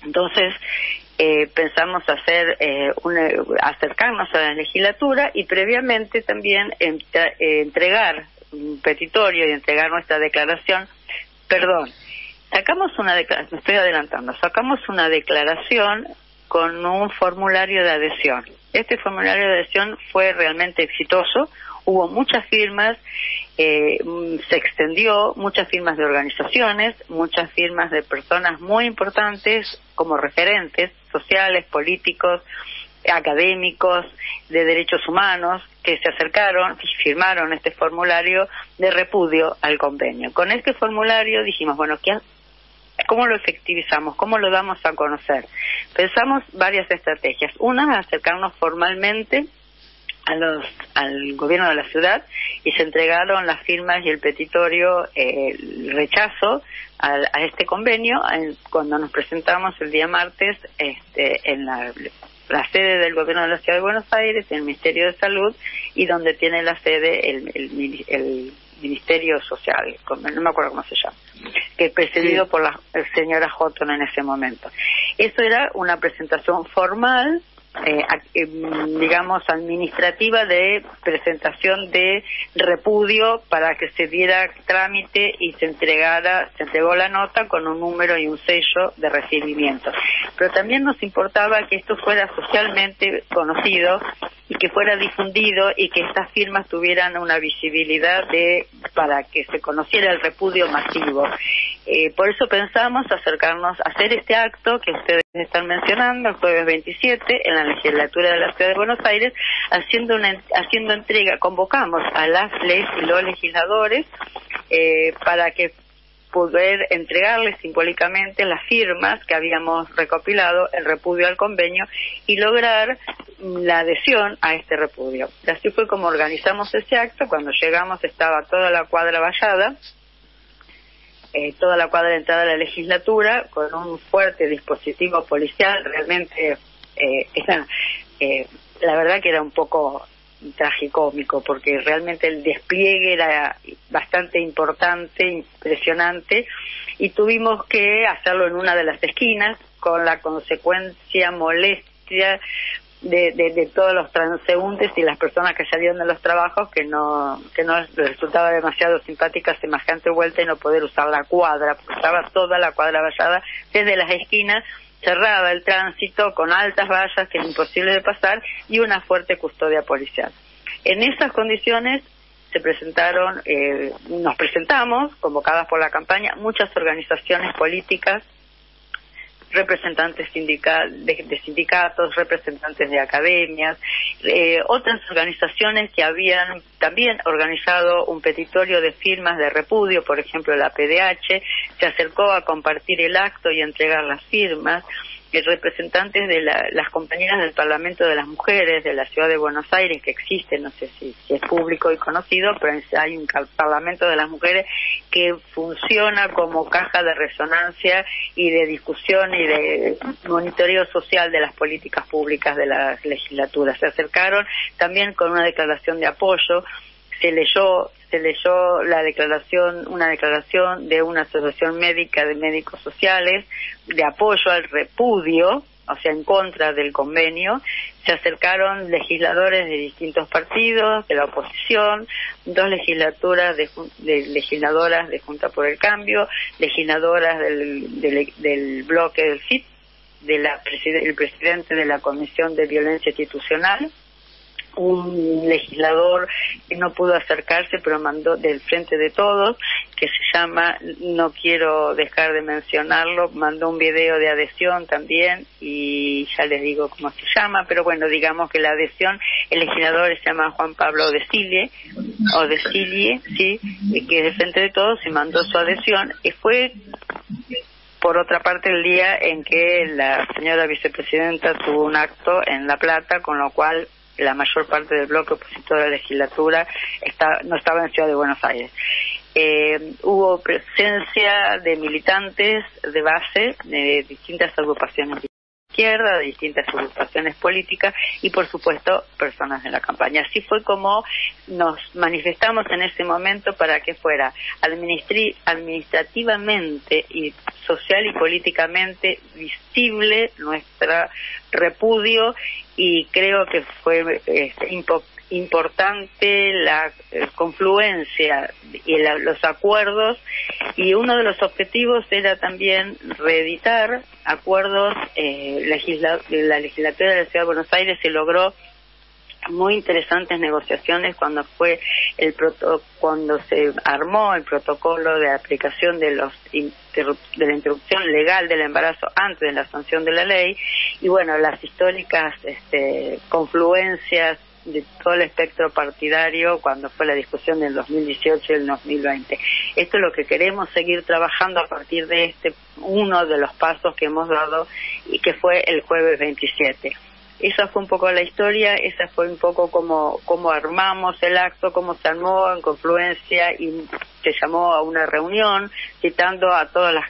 Entonces, eh, pensamos hacer eh, acercarnos a la legislatura y previamente también eh, entregar un petitorio y entregar nuestra declaración. Perdón, sacamos una declaración, me estoy adelantando, sacamos una declaración con un formulario de adhesión. Este formulario de adhesión fue realmente exitoso, hubo muchas firmas, eh, se extendió, muchas firmas de organizaciones, muchas firmas de personas muy importantes como referentes sociales, políticos, académicos, de derechos humanos, que se acercaron y firmaron este formulario de repudio al convenio. Con este formulario dijimos, bueno, ¿qué, ¿cómo lo efectivizamos? ¿Cómo lo damos a conocer? Pensamos varias estrategias. Una, acercarnos formalmente a los, al gobierno de la ciudad y se entregaron las firmas y el petitorio, eh, el rechazo a, este convenio cuando nos presentamos el día martes este, en la la sede del gobierno de la ciudad de Buenos Aires, el Ministerio de Salud y donde tiene la sede el, el, Ministerio Social, no me acuerdo cómo se llama, que es presidido por la señora Houghton en ese momento. Eso era una presentación formal eh, em, digamos, administrativa de presentación de repudio para que se diera trámite y se entregara, se entregó la nota con un número y un sello de recibimiento. Pero también nos importaba que esto fuera socialmente conocido y que fuera difundido y que estas firmas tuvieran una visibilidad de para que se conociera el repudio masivo. Eh, por eso pensamos acercarnos a hacer este acto que ustedes están mencionando el jueves 27 en la legislatura de la Ciudad de Buenos Aires, haciendo una haciendo entrega, convocamos a las leyes y los legisladores eh, para que poder entregarles simbólicamente las firmas que habíamos recopilado, el repudio al convenio y lograr la adhesión a este repudio. así fue como organizamos ese acto. Cuando llegamos estaba toda la cuadra vallada, eh, toda la cuadra entrada a la legislatura con un fuerte dispositivo policial. Realmente eh, eh, la verdad que era un poco tragicómico porque realmente el despliegue era bastante importante, impresionante y tuvimos que hacerlo en una de las esquinas con la consecuencia molestia de, de, todos los transeúntes y las personas que salieron de los trabajos que no que no resultaba demasiado simpática semejante vuelta y no poder usar la cuadra porque estaba toda la cuadra vallada desde las esquinas cerrada el tránsito con altas vallas que es imposible de pasar y una fuerte custodia policial. En esas condiciones se presentaron, eh, nos presentamos, convocadas por la campaña, muchas organizaciones políticas, representantes de, sindicatos, representantes de academias, eh, otras organizaciones que habían también organizado un petitorio de firmas de repudio, por ejemplo la PDH, se acercó a compartir el acto y entregar las firmas representantes de las compañeras del Parlamento de las Mujeres de la Ciudad de Buenos Aires, que existe, no sé si, es público y conocido, pero hay un Parlamento de las Mujeres que funciona como caja de resonancia y de discusión y de monitoreo social de las políticas públicas de la legislatura. Se acercaron también con una declaración de apoyo se leyó se leyó la declaración una declaración de una asociación médica de médicos sociales de apoyo al repudio o sea en contra del convenio. Se acercaron legisladores de distintos partidos de la oposición dos legislaturas de, legisladoras de Junta por el Cambio legisladoras del, del, bloque del FIT de la, el presidente de la Comisión de Violencia Institucional un legislador que no pudo acercarse, pero mandó del frente de todos, que se llama, no quiero dejar de mencionarlo, mandó un video de adhesión también y ya les digo cómo se llama, pero bueno, digamos que la adhesión, el legislador se llama Juan Pablo de Silie, o de Silie, sí, que es del frente de todos y mandó su adhesión y fue por otra parte el día en que la señora vicepresidenta tuvo un acto en La Plata, con lo cual la mayor parte del bloque opositor a la legislatura está, no estaba en Ciudad de Buenos Aires. Eh, hubo presencia de militantes de base de distintas agrupaciones de izquierda, de distintas agrupaciones políticas y por supuesto personas de la campaña. Así fue como nos manifestamos en ese momento para que fuera administrativamente y social y políticamente visible nuestro repudio y creo que fue este, importante la eh, confluencia y los acuerdos y uno de los objetivos era también reeditar acuerdos eh, la legislatura de la Ciudad de Buenos Aires se logró muy interesantes negociaciones cuando fue el cuando se armó el protocolo de aplicación de los de la interrupción legal del embarazo antes de la sanción de la ley. Y bueno las históricas este, confluencias de todo el espectro partidario cuando fue la discusión del 2018 y el 2020. Esto es lo que queremos seguir trabajando a partir de este uno de los pasos que hemos dado y que fue el jueves 27 esa fue un poco la historia, esa fue un poco como, como armamos el acto, cómo se armó en confluencia y se llamó a una reunión citando a todas las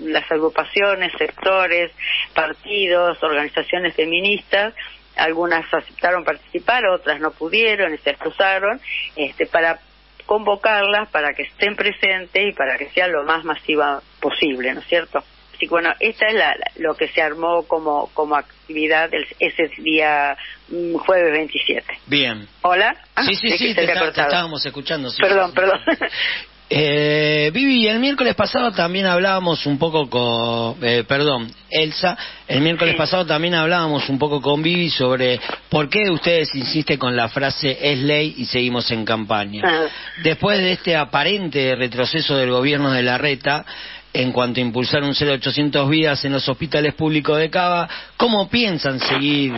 las agrupaciones, sectores, partidos, organizaciones feministas, algunas aceptaron participar, otras no pudieron y se excusaron, este, para convocarlas para que estén presentes y para que sea lo más masiva posible, ¿no es cierto? Así que bueno, esta es la, lo que se armó como, como actividad ese día mm, jueves 27. Bien. Hola. Ah, sí, sí, sí, te, estábamos escuchando. perdón, perdón. Eh, Vivi, el miércoles pasado también hablábamos un poco con, eh, perdón, Elsa, el miércoles pasado también hablábamos un poco con Vivi sobre por qué ustedes insisten con la frase es ley y seguimos en campaña. Ah. Después de este aparente retroceso del gobierno de la reta, en cuanto a impulsar un 0800 vidas en los hospitales públicos de Cava, ¿cómo piensan seguir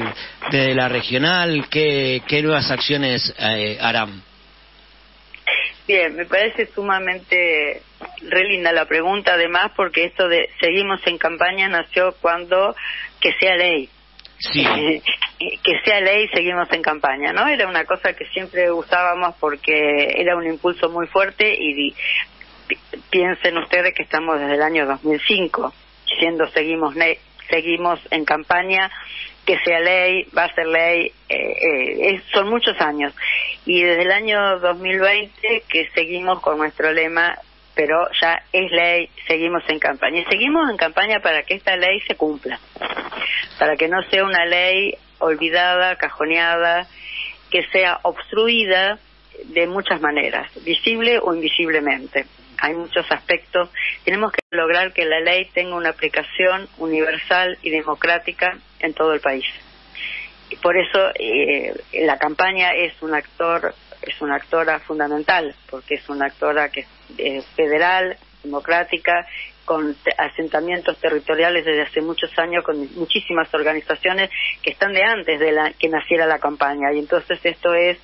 desde la regional? ¿Qué, qué nuevas acciones eh, harán? Bien, me parece sumamente re linda la pregunta, además, porque esto de seguimos en campaña nació cuando que sea ley. Sí. que sea ley, seguimos en campaña, ¿no? Era una cosa que siempre usábamos porque era un impulso muy fuerte y piensen ustedes que estamos desde el año 2005 diciendo seguimos seguimos en campaña que sea ley, va a ser ley, eh, eh, son muchos años. Y desde el año 2020 que seguimos con nuestro lema, pero ya es ley, seguimos en campaña. Y seguimos en campaña para que esta ley se cumpla, para que no sea una ley olvidada, cajoneada, que sea obstruida de muchas maneras, visible o invisiblemente hay muchos aspectos. Tenemos que lograr que la ley tenga una aplicación universal y democrática en todo el país. Y por eso eh, la campaña es un actor, es una actora fundamental, porque es una actora que es federal, democrática con asentamientos territoriales desde hace muchos años, con muchísimas organizaciones que están de antes de la, que naciera la campaña. Y entonces esto es,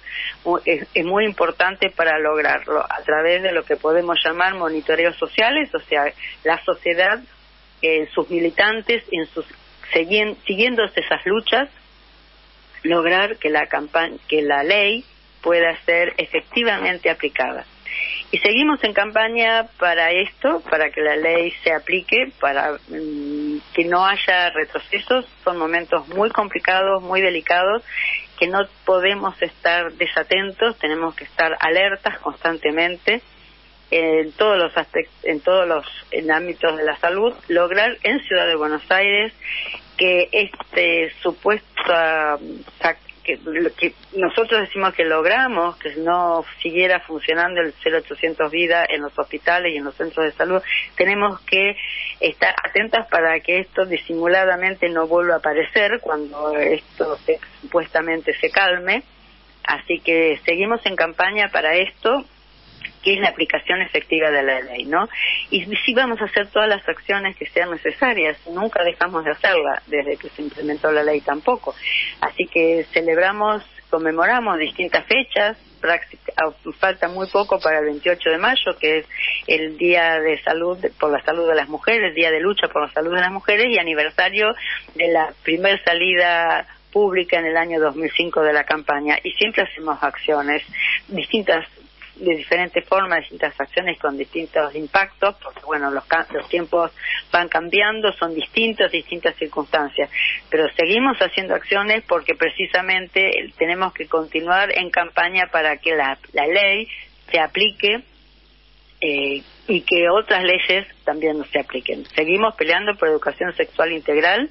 es, muy importante para lograrlo a través de lo que podemos llamar monitoreos sociales, o sea, la sociedad, en sus militantes, en sus siguiendo esas luchas, lograr que la, que la ley pueda ser efectivamente aplicada. Y seguimos en campaña para esto, para que la ley se aplique, para mm, que no haya retrocesos. Son momentos muy complicados, muy delicados, que no podemos estar desatentos, tenemos que estar alertas constantemente en todos los aspectos, en todos los ámbitos de la salud, lograr en Ciudad de Buenos Aires que este supuesto que, que nosotros decimos que logramos que no siguiera funcionando el 0800 vida en los hospitales y en los centros de salud, tenemos que estar atentas para que esto disimuladamente no vuelva a aparecer cuando esto supuestamente se calme. Así que seguimos en campaña para esto que es la aplicación efectiva de la ley, ¿no? Y sí vamos a hacer todas las acciones que sean necesarias, nunca dejamos de hacerla desde que se implementó la ley tampoco. Así que celebramos, conmemoramos distintas fechas, falta muy poco para el 28 de mayo, que es el Día de Salud por la Salud de las Mujeres, Día de Lucha por la Salud de las Mujeres y aniversario de la primer salida pública en el año 2005 de la campaña y siempre hacemos acciones distintas de diferentes formas, distintas acciones con distintos impactos, porque bueno, los, los tiempos van cambiando, son distintos, distintas circunstancias, pero seguimos haciendo acciones porque precisamente tenemos que continuar en campaña para que la, la ley se aplique eh, y que otras leyes también se apliquen. Seguimos peleando por educación sexual integral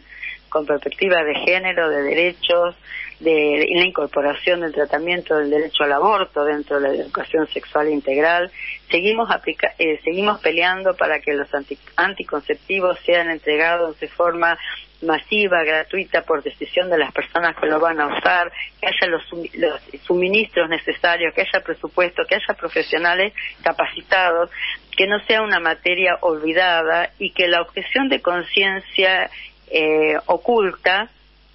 con perspectiva de género, de derechos, de la incorporación del tratamiento del derecho al aborto dentro de la educación sexual integral. Seguimos, eh, seguimos peleando para que los anticonceptivos sean entregados de forma masiva, gratuita, por decisión de las personas que lo van a usar, que haya los, los suministros necesarios, que haya presupuesto, que haya profesionales capacitados, que no sea una materia olvidada y que la objeción de conciencia eh, oculta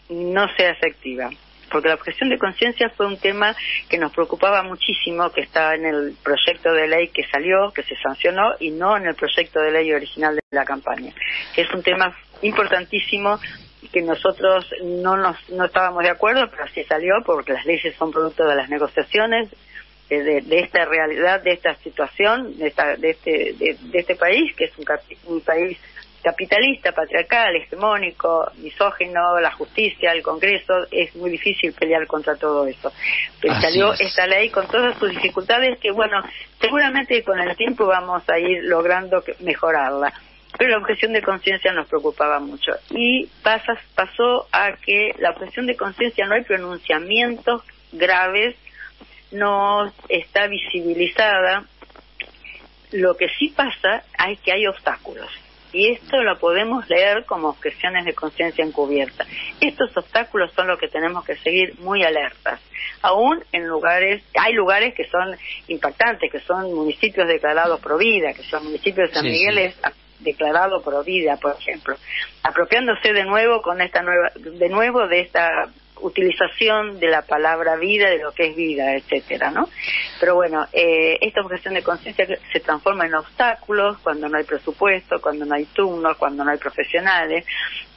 no sea efectiva porque la objeción de conciencia fue un tema que nos preocupaba muchísimo, que estaba en el proyecto de ley que salió, que se sancionó, y no en el proyecto de ley original de la campaña, es un tema importantísimo que nosotros no nos no estábamos de acuerdo, pero así salió porque las leyes son producto de las negociaciones de, esta realidad, de esta situación, de, esta, de, este, de, este país, que es un, un país capitalista, patriarcal, hegemónico, misógino, la justicia, el Congreso, es muy difícil pelear contra todo eso. Pero salió esta ley con todas sus dificultades que, bueno, seguramente con el tiempo vamos a ir logrando mejorarla. Pero la objeción de conciencia nos preocupaba mucho. Y pasa, pasó a que la objeción de conciencia no hay pronunciamientos graves, no está visibilizada. Lo que sí pasa es que hay obstáculos y esto lo podemos leer como objeciones de conciencia encubierta. Estos obstáculos son los que tenemos que seguir muy alertas. Aún en lugares, hay lugares que son impactantes, que son municipios declarados pro vida, que son municipios de San Miguel es declarado pro vida, por ejemplo, apropiándose de nuevo con esta nueva, de nuevo de esta utilización de la palabra vida, de lo que es vida, etcétera, ¿no? Pero bueno, eh, esta objeción de conciencia se transforma en obstáculos cuando no hay presupuesto, cuando no hay turnos, cuando no hay profesionales.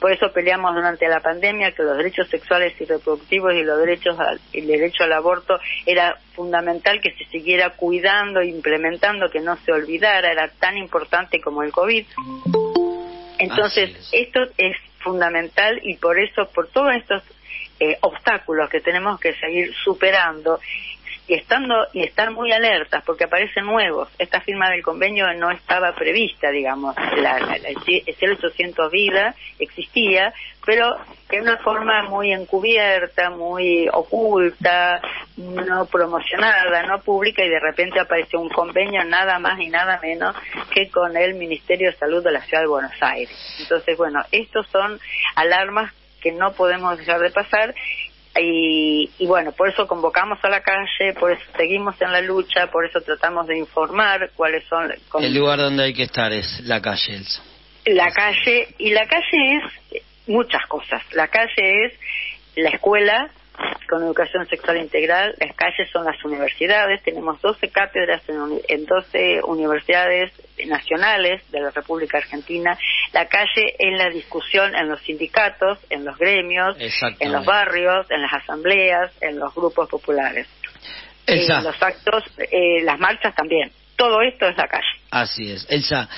Por eso peleamos durante la pandemia que los derechos sexuales y reproductivos y los derechos al, el derecho al aborto era fundamental que se siguiera cuidando e implementando, que no se olvidara, era tan importante como el COVID. Entonces, esto es fundamental y por eso, por todos estos eh, obstáculos que tenemos que seguir superando y estando y estar muy alertas porque aparecen nuevos. Esta firma del convenio no estaba prevista, digamos, la, la, el 800 vida existía, pero de una forma muy encubierta, muy oculta, no promocionada, no pública y de repente apareció un convenio nada más y nada menos que con el Ministerio de Salud de la Ciudad de Buenos Aires. Entonces, bueno, estos son alarmas que no podemos dejar de pasar y, y, bueno, por eso convocamos a la calle, por eso seguimos en la lucha, por eso tratamos de informar cuáles son... El lugar donde hay que estar es la calle, Elsa. La calle, y la calle es muchas cosas. La calle es la escuela, con educación sexual integral. Las calles son las universidades. Tenemos 12 cátedras en, 12 universidades nacionales de la República Argentina. La calle en la discusión en los sindicatos, en los gremios, en los barrios, en las asambleas, en los grupos populares. Elsa. los actos, eh, las marchas también. Todo esto es la calle. Así es. Elsa,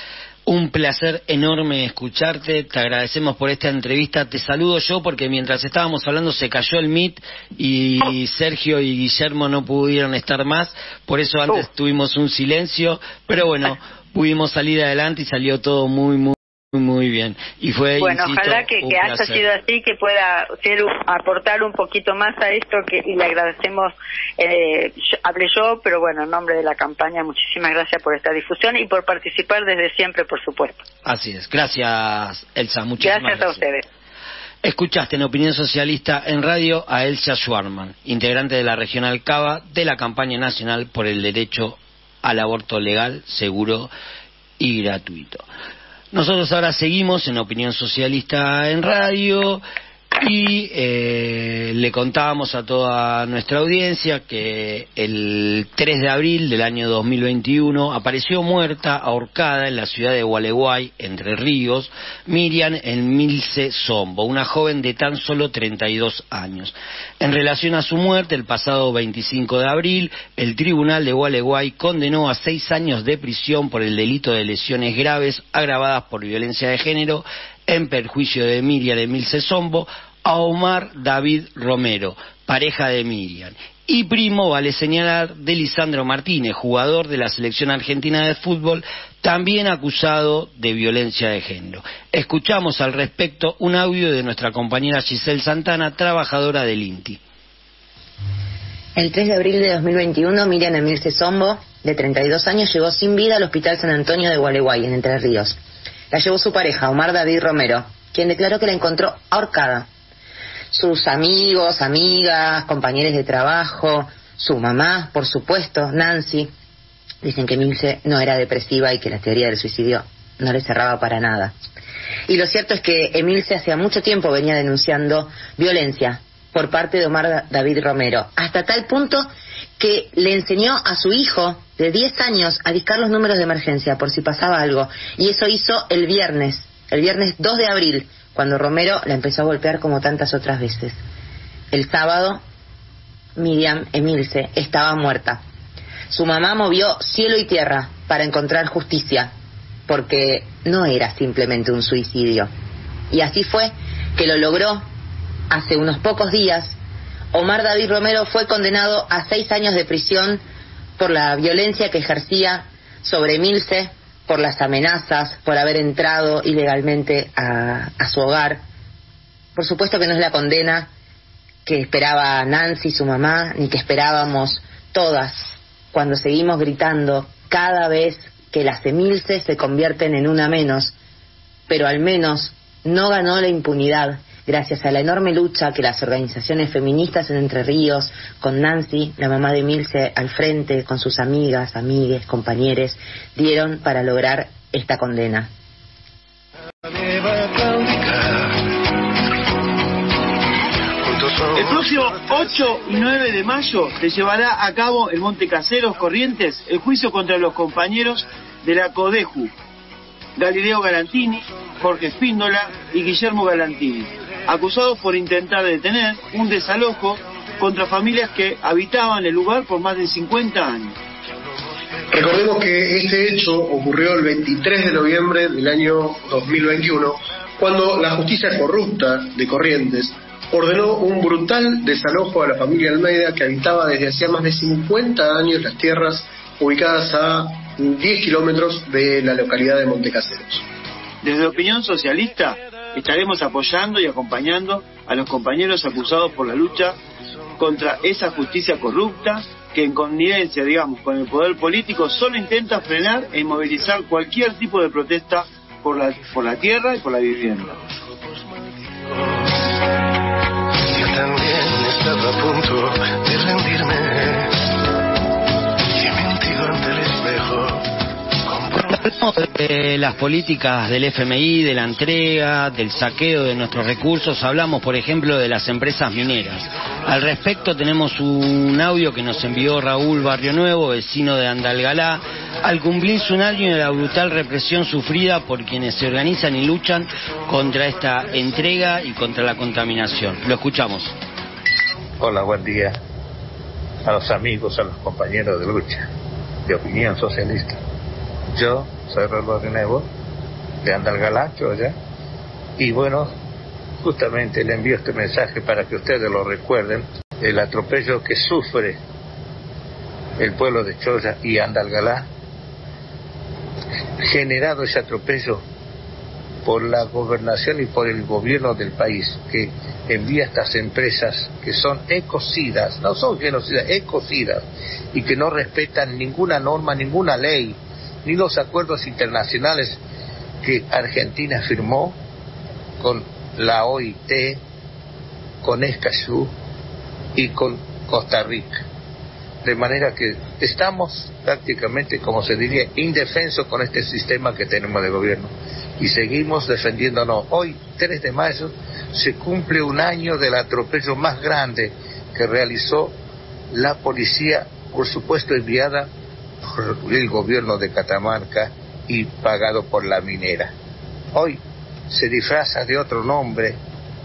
un placer enorme escucharte, te agradecemos por esta entrevista, te saludo yo porque mientras estábamos hablando se cayó el MIT y Sergio y Guillermo no pudieron estar más, por eso antes tuvimos un silencio, pero bueno, pudimos salir adelante y salió todo muy, muy muy bien. Y fue, bueno, ojalá que, que haya sido así, que pueda ser, aportar un poquito más a esto que, y le agradecemos, eh, hablé yo, pero bueno, en nombre de la campaña, muchísimas gracias por esta difusión y por participar desde siempre, por supuesto. Así es. Gracias, Elsa. Muchas gracias. Gracias a ustedes. Escuchaste en Opinión Socialista en radio a Elsa Schwarman, integrante de la Regional Cava de la campaña nacional por el derecho al aborto legal, seguro y gratuito. Nosotros ahora seguimos en Opinión Socialista en Radio y eh, le contábamos a toda nuestra audiencia que el 3 de abril del año 2021 apareció muerta, ahorcada en la ciudad de Gualeguay, Entre Ríos, Miriam en Milce Sombo, una joven de tan solo 32 años. En relación a su muerte, el pasado 25 de abril, el Tribunal de Gualeguay condenó a seis años de prisión por el delito de lesiones graves agravadas por violencia de género en perjuicio de Miriam Emilce Sombo a Omar David Romero, pareja de Miriam. Y primo, vale señalar, de Lisandro Martínez, jugador de la selección argentina de fútbol, también acusado de violencia de género. Escuchamos al respecto un audio de nuestra compañera Giselle Santana, trabajadora del INTI. El 3 de abril de 2021, Miriam Emilce Sombo, de 32 años, llegó sin vida al Hospital San Antonio de Gualeguay, en Entre Ríos. La llevó su pareja, Omar David Romero, quien declaró que la encontró ahorcada sus amigos, amigas, compañeros de trabajo, su mamá, por supuesto, Nancy. Dicen que Milce no era depresiva y que la teoría del suicidio no le cerraba para nada. Y lo cierto es que Emilce hacía mucho tiempo venía denunciando violencia por parte de Omar David Romero, hasta tal punto que le enseñó a su hijo de 10 años a discar los números de emergencia por si pasaba algo. Y eso hizo el viernes, el viernes 2 de abril, cuando Romero la empezó a golpear como tantas otras veces. El sábado, Miriam Emilce estaba muerta. Su mamá movió cielo y tierra para encontrar justicia. porque no era simplemente un suicidio. Y así fue que lo logró hace unos pocos días. Omar David Romero fue condenado a seis años de prisión por la violencia que ejercía sobre Milce, por las amenazas, por haber entrado ilegalmente a, su hogar. Por supuesto que no es la condena que esperaba Nancy, su mamá, ni que esperábamos todas cuando seguimos gritando cada vez que las Emilce se convierten en una menos, pero al menos no ganó la impunidad gracias a la enorme lucha que las organizaciones feministas en Entre Ríos, con Nancy, la mamá de Milce, al frente, con sus amigas, amigues, compañeros, dieron para lograr esta condena. El próximo 8 y 9 de mayo se llevará a cabo en Monte Caseros, Corrientes, el juicio contra los compañeros de la CODEJU, Galileo Galantini, Jorge Espíndola y Guillermo Galantini, acusados por intentar detener un desalojo contra familias que habitaban el lugar por más de 50 años. Recordemos que este hecho ocurrió el 23 de noviembre del año 2021, cuando la justicia corrupta de Corrientes ordenó un brutal desalojo a la familia Almeida que habitaba desde hacía más de 50 años las tierras ubicadas a 10 kilómetros de la localidad de Montecaseros. Desde Opinión Socialista estaremos apoyando y acompañando a los compañeros acusados por la lucha contra esa justicia corrupta que en connivencia, digamos, con el poder político solo intenta frenar e inmovilizar cualquier tipo de protesta por la, por la tierra y por la vivienda. De las políticas del FMI, de la entrega, del saqueo de nuestros recursos, hablamos por ejemplo de las empresas mineras. Al respecto tenemos un audio que nos envió Raúl Barrio Nuevo, vecino de Andalgalá, al cumplirse un año de la brutal represión sufrida por quienes se organizan y luchan contra esta entrega y contra la contaminación. Lo escuchamos. Hola, buen día a los amigos, a los compañeros de lucha, de opinión socialista. Yo soy Raúl de Nuevo, de Andalgalacho allá, y bueno, justamente le envío este mensaje para que ustedes lo recuerden, el atropello que sufre el pueblo de Choya y Andalgalá, generado ese atropello por la gobernación y por el gobierno del país, que envía estas empresas que son ecocidas, no son genocidas, ecocidas, y que no respetan ninguna norma, ninguna ley, ni los acuerdos internacionales que Argentina firmó con la OIT, con Escazú y con Costa Rica. De manera que estamos prácticamente, como se diría, indefensos con este sistema que tenemos de gobierno y seguimos defendiéndonos. Hoy, 3 de mayo, se cumple un año del atropello más grande que realizó la policía, por supuesto enviada por el gobierno de Catamarca y pagado por la minera. Hoy se disfraza de otro nombre,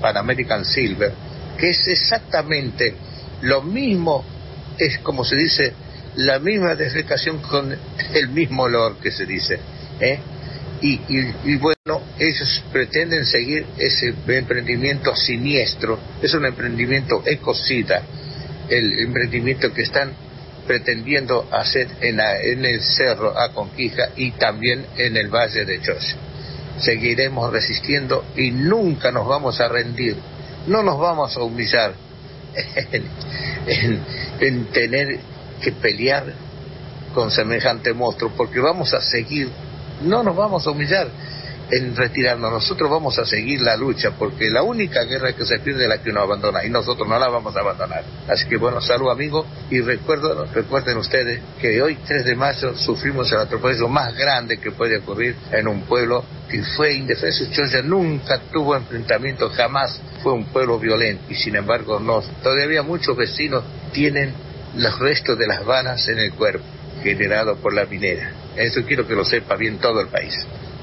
Pan American Silver, que es exactamente lo mismo, es como se dice, la misma defecación con el mismo olor que se dice. ¿eh? Y, y, y, bueno, ellos pretenden seguir ese emprendimiento siniestro, es un emprendimiento ecocida, el emprendimiento que están pretendiendo hacer en, la, en el Cerro Aconquija y también en el Valle de Choya. Seguiremos resistiendo y nunca nos vamos a rendir, no nos vamos a humillar en, en, en tener que pelear con semejante monstruo, porque vamos a seguir. No nos vamos a humillar en retirarnos, nosotros vamos a seguir la lucha, porque la única guerra que se pierde es la que uno abandona, y nosotros no la vamos a abandonar. Así que bueno, salud amigos, y recuerdo, recuerden ustedes que hoy 3 de mayo sufrimos el atropello más grande que puede ocurrir en un pueblo que fue indefenso. Choya nunca tuvo enfrentamiento, jamás fue un pueblo violento, y sin embargo no, todavía muchos vecinos tienen los restos de las balas en el cuerpo, generado por la minera. Eso quiero que lo sepa bien todo el país.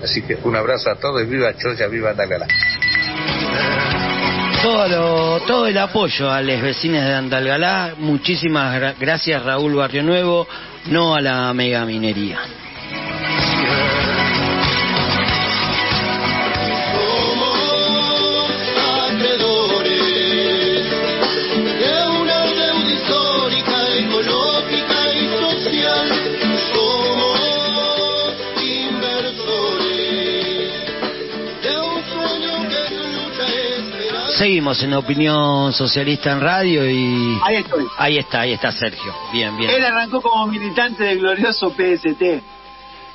Así que un abrazo a todos y viva Choya, viva Andalgalá. Todo, lo, todo el apoyo a los vecinos de Andalgalá. Muchísimas gra gracias Raúl Barrio Nuevo, no a la mega Seguimos en Opinión Socialista en Radio y... Ahí estoy. Ahí está, ahí está Sergio. Bien, bien. Él arrancó como militante del glorioso PST.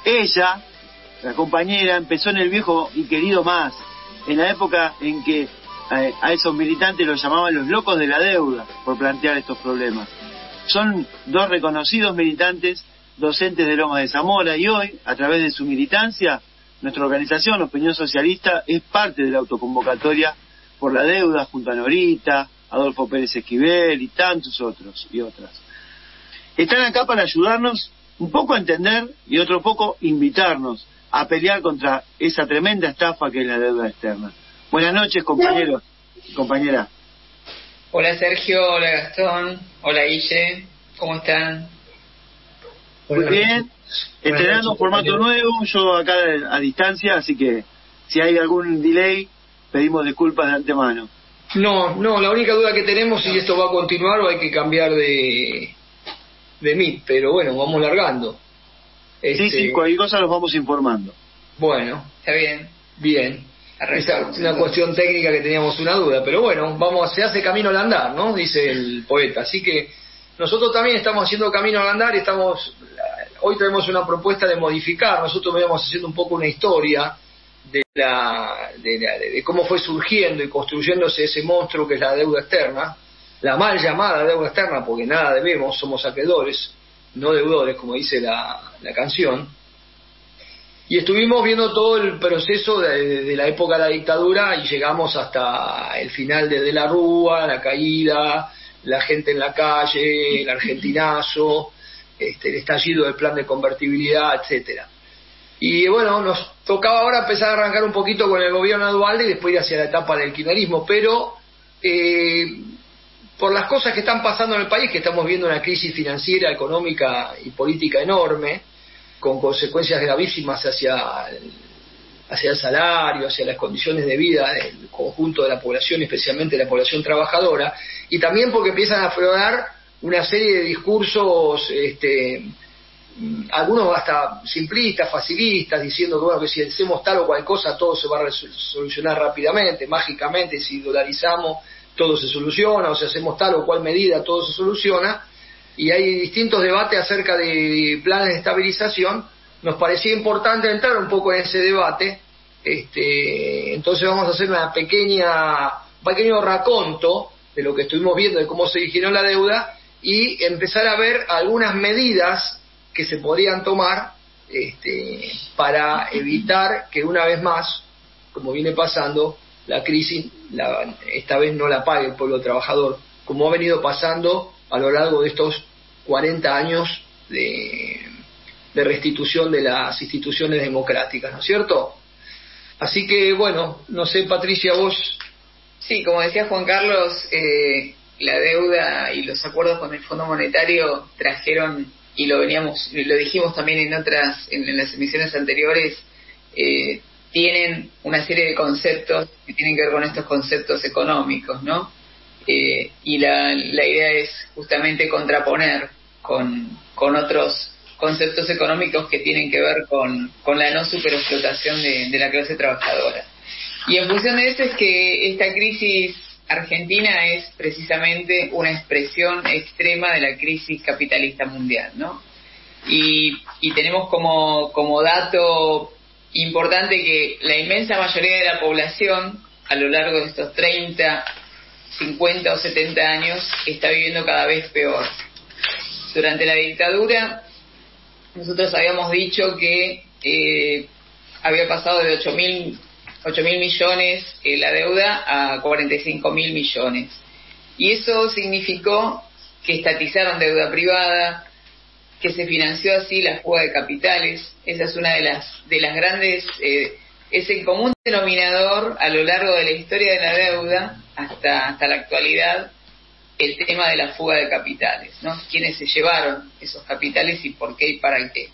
Ella, la compañera, empezó en el viejo y querido más, en la época en que eh, a esos militantes los llamaban los locos de la deuda por plantear estos problemas. Son dos reconocidos militantes, docentes de Loma de Zamora, y hoy, a través de su militancia, nuestra organización, Opinión Socialista, es parte de la autoconvocatoria por la deuda junto a Norita, Adolfo Pérez Esquivel y tantos otros y otras. Están acá para ayudarnos un poco a entender y otro poco invitarnos a pelear contra esa tremenda estafa que es la deuda externa. Buenas noches, compañeros y compañera. Hola Sergio, hola Gastón, hola Guille, ¿cómo están? Muy bien, estrenando un formato nuevo, yo acá a distancia, así que si hay algún delay, pedimos disculpas de antemano. No, no, la única duda que tenemos es si esto va a continuar o hay que cambiar de, de Meet, pero bueno, vamos largando. Sí, sí, Este, cualquier cosa los vamos informando. Bueno, Está bien. bien. Esa es una cuestión técnica que teníamos una duda, pero bueno, vamos, se hace camino al andar, ¿no? Dice el poeta. Así que nosotros también estamos haciendo camino al andar y estamos, hoy tenemos una propuesta de modificar, nosotros veníamos haciendo un poco una historia de, la, de, cómo fue surgiendo y construyéndose ese monstruo que es la deuda externa, la mal llamada deuda externa, porque nada debemos, somos acreedores, no deudores, como dice la, la canción. Y estuvimos viendo todo el proceso de, de la época de la dictadura y llegamos hasta el final de De la Rúa, la caída, la gente en la calle, el argentinazo, este, el estallido del plan de convertibilidad, etcétera. Y bueno, nos tocaba ahora empezar a arrancar un poquito con el gobierno de Dualde y después ir hacia la etapa del kirchnerismo, pero eh, por las cosas que están pasando en el país, que estamos viendo una crisis financiera, económica y política enorme, con consecuencias gravísimas hacia el, hacia el salario, hacia las condiciones de vida del conjunto de la población, especialmente la población trabajadora, y también porque empiezan a aflorar una serie de discursos, este, algunos hasta simplistas, facilistas, diciendo que, bueno, que si hacemos tal o cual cosa todo se va a solucionar rápidamente, mágicamente, si dolarizamos todo se soluciona, o si hacemos tal o cual medida todo se soluciona, y hay distintos debates acerca de planes de estabilización, nos parecía importante entrar un poco en ese debate, este, entonces vamos a hacer una pequeña, un pequeño raconto de lo que estuvimos viendo, de cómo se originó la deuda, y empezar a ver algunas medidas que se podrían tomar este, para evitar que una vez más, como viene pasando, la crisis la- esta vez no la pague el pueblo trabajador, como ha venido pasando a lo largo de estos 40 años de, de restitución de las instituciones democráticas, ¿no es cierto? Así que, bueno, no sé, Patricia, vos... Sí, como decía Juan Carlos, eh, la deuda y los acuerdos con el Fondo Monetario trajeron, y lo veníamos, lo dijimos también en otras, en, en las emisiones anteriores, eh, tienen una serie de conceptos que tienen que ver con estos conceptos económicos, ¿no? Eh, y la, la idea es justamente contraponer con, con otros conceptos económicos que tienen que ver con, con la no superexplotación de, de la clase trabajadora. Y en función de eso es que esta crisis argentina es precisamente una expresión extrema de la crisis capitalista mundial, ¿no? Y, tenemos como, dato importante que la inmensa mayoría de la población a lo largo de estos 30, 50 o 70 años está viviendo cada vez peor. Durante la dictadura nosotros habíamos dicho que eh, había pasado de 8 mil mil millones eh, la deuda a 45 mil millones. Y eso significó que estatizaron deuda privada, que se financió así la fuga de capitales. Esa es una de las, de las grandes, eh, es el común denominador a lo largo de la historia de la deuda hasta, hasta la actualidad, el tema de la fuga de capitales, ¿no? ¿Quiénes se llevaron esos capitales y por qué y para qué?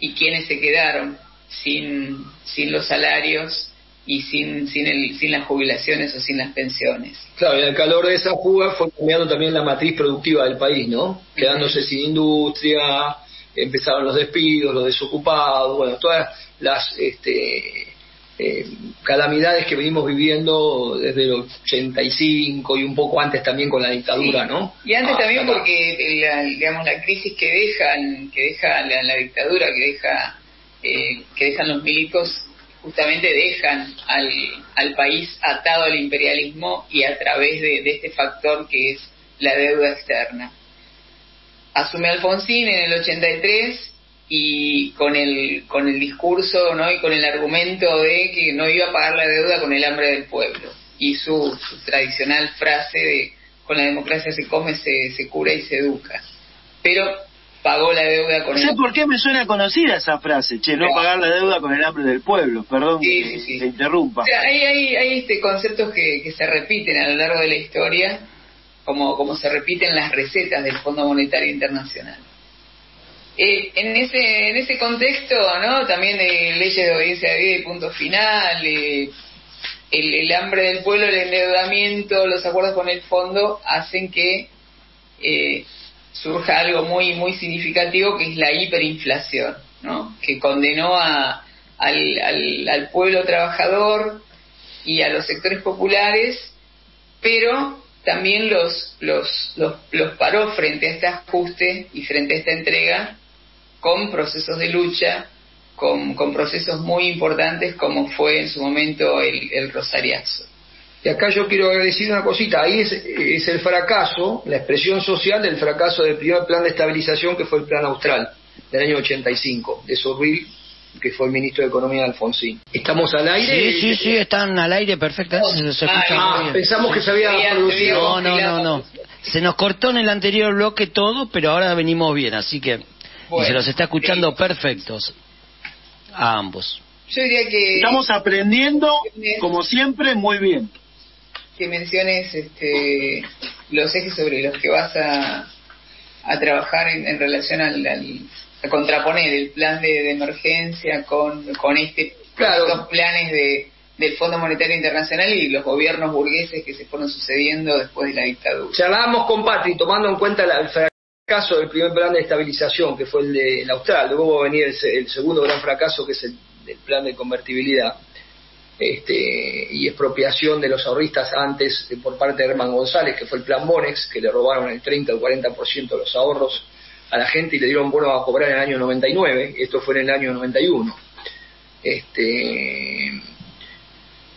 Y quiénes se quedaron sin, sin los salarios y sin, sin, el, sin las jubilaciones o sin las pensiones. Claro, y al calor de esa fuga fue cambiando también la matriz productiva del país, ¿no? Quedándose sin industria, empezaron los despidos, los desocupados, bueno, todas las este, eh, calamidades que venimos viviendo desde el 85 y un poco antes también con la dictadura, ¿no? Y antes Ah, también acá. porque la, digamos la crisis que dejan que deja la, la dictadura que deja eh, que dejan los milicos justamente dejan al, al país atado al imperialismo y a través de, de este factor que es la deuda externa. Asume Alfonsín en el 83 y con el con el discurso no y con el argumento de que no iba a pagar la deuda con el hambre del pueblo. Y su, su tradicional frase de con la democracia se come se, se cura y se educa pero pagó la deuda con No sé el por qué me suena conocida esa frase, che, no Claro. pagar la deuda con el hambre del pueblo, perdón Sí, que sí, sí. te interrumpa. O sea, hay, hay, hay este conceptos que, que se repiten a lo largo de la historia, como, como se repiten las recetas del Fondo Monetario Internacional. Eh, en ese en ese contexto, ¿no? También leyes de obediencia de vida y punto final, eh, el, el hambre del pueblo, el endeudamiento, los acuerdos con el fondo hacen que eh, surja algo muy muy significativo que es la hiperinflación, ¿no? Que condenó a, al, al, pueblo trabajador y a los sectores populares, pero también los, los, los, los paró frente a este ajuste y frente a esta entrega con procesos de lucha, con, con procesos muy importantes como fue en su momento el, el Rosariazo. Y acá yo quiero decir una cosita, ahí es, es el fracaso, la expresión social del fracaso del primer plan de estabilización que fue el plan austral del año 85, de Sorril, que fue el ministro de Economía de Alfonsín. ¿Estamos al aire? Sí, sí, sí, están al aire perfectamente, se, se escucha Ah, muy bien. pensamos que se había producido. No, no, no, no. Se nos cortó en el anterior bloque todo, pero ahora venimos bien, así que... y Bueno, se los está escuchando perfectos. A ambos. Yo diría que... Estamos aprendiendo, como siempre, muy bien. Que menciones este, los ejes sobre los que vas a, a trabajar en, en relación al, al- a contraponer el plan de, de emergencia con, con este Claro. estos planes de, del Fondo Monetario Internacional y los gobiernos burgueses que se fueron sucediendo después de la dictadura. Charlábamos con Patri, tomando en cuenta la- el fracaso del primer plan de estabilización, que fue el de el austral, luego va a venir el, el segundo gran fracaso, que es el del plan de convertibilidad este, y expropiación de los ahorristas antes eh, por parte de Herman González, que fue el plan Monex, que le robaron el 30 o 40% de los ahorros a la gente y le dieron bono a cobrar en el año 99, esto fue en el año 91. Este,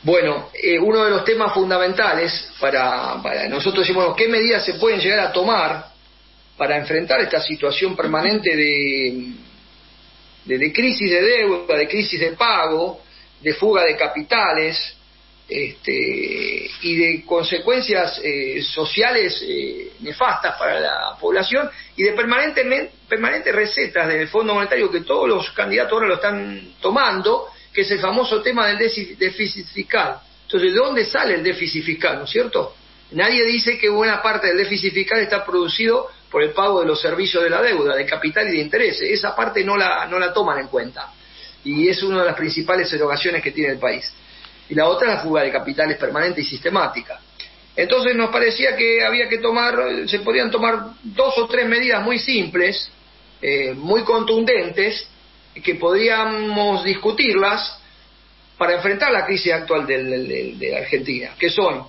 bueno, eh, uno de los temas fundamentales para, para nosotros decimos, ¿qué medidas se pueden llegar a tomar para enfrentar esta situación permanente de, de, de crisis de deuda, de crisis de pago, de fuga de capitales este, y de consecuencias eh, sociales eh, nefastas para la población y de permanentes recetas del Fondo Monetario que todos los candidatos ahora lo están tomando, que es el famoso tema del déficit, déficit fiscal. Entonces, ¿de dónde sale el déficit fiscal, no es cierto? Nadie dice que buena parte del déficit fiscal está producido por el pago de los servicios de la deuda, de capital y de intereses. Esa parte no la, no la toman en cuenta. Y es una de las principales erogaciones que tiene el país. Y la otra es la fuga de capitales permanente y sistemática. Entonces nos parecía que había que tomar, se podían tomar dos o tres medidas muy simples, eh, muy contundentes, que podríamos discutirlas para enfrentar la crisis actual del- de, Argentina, que son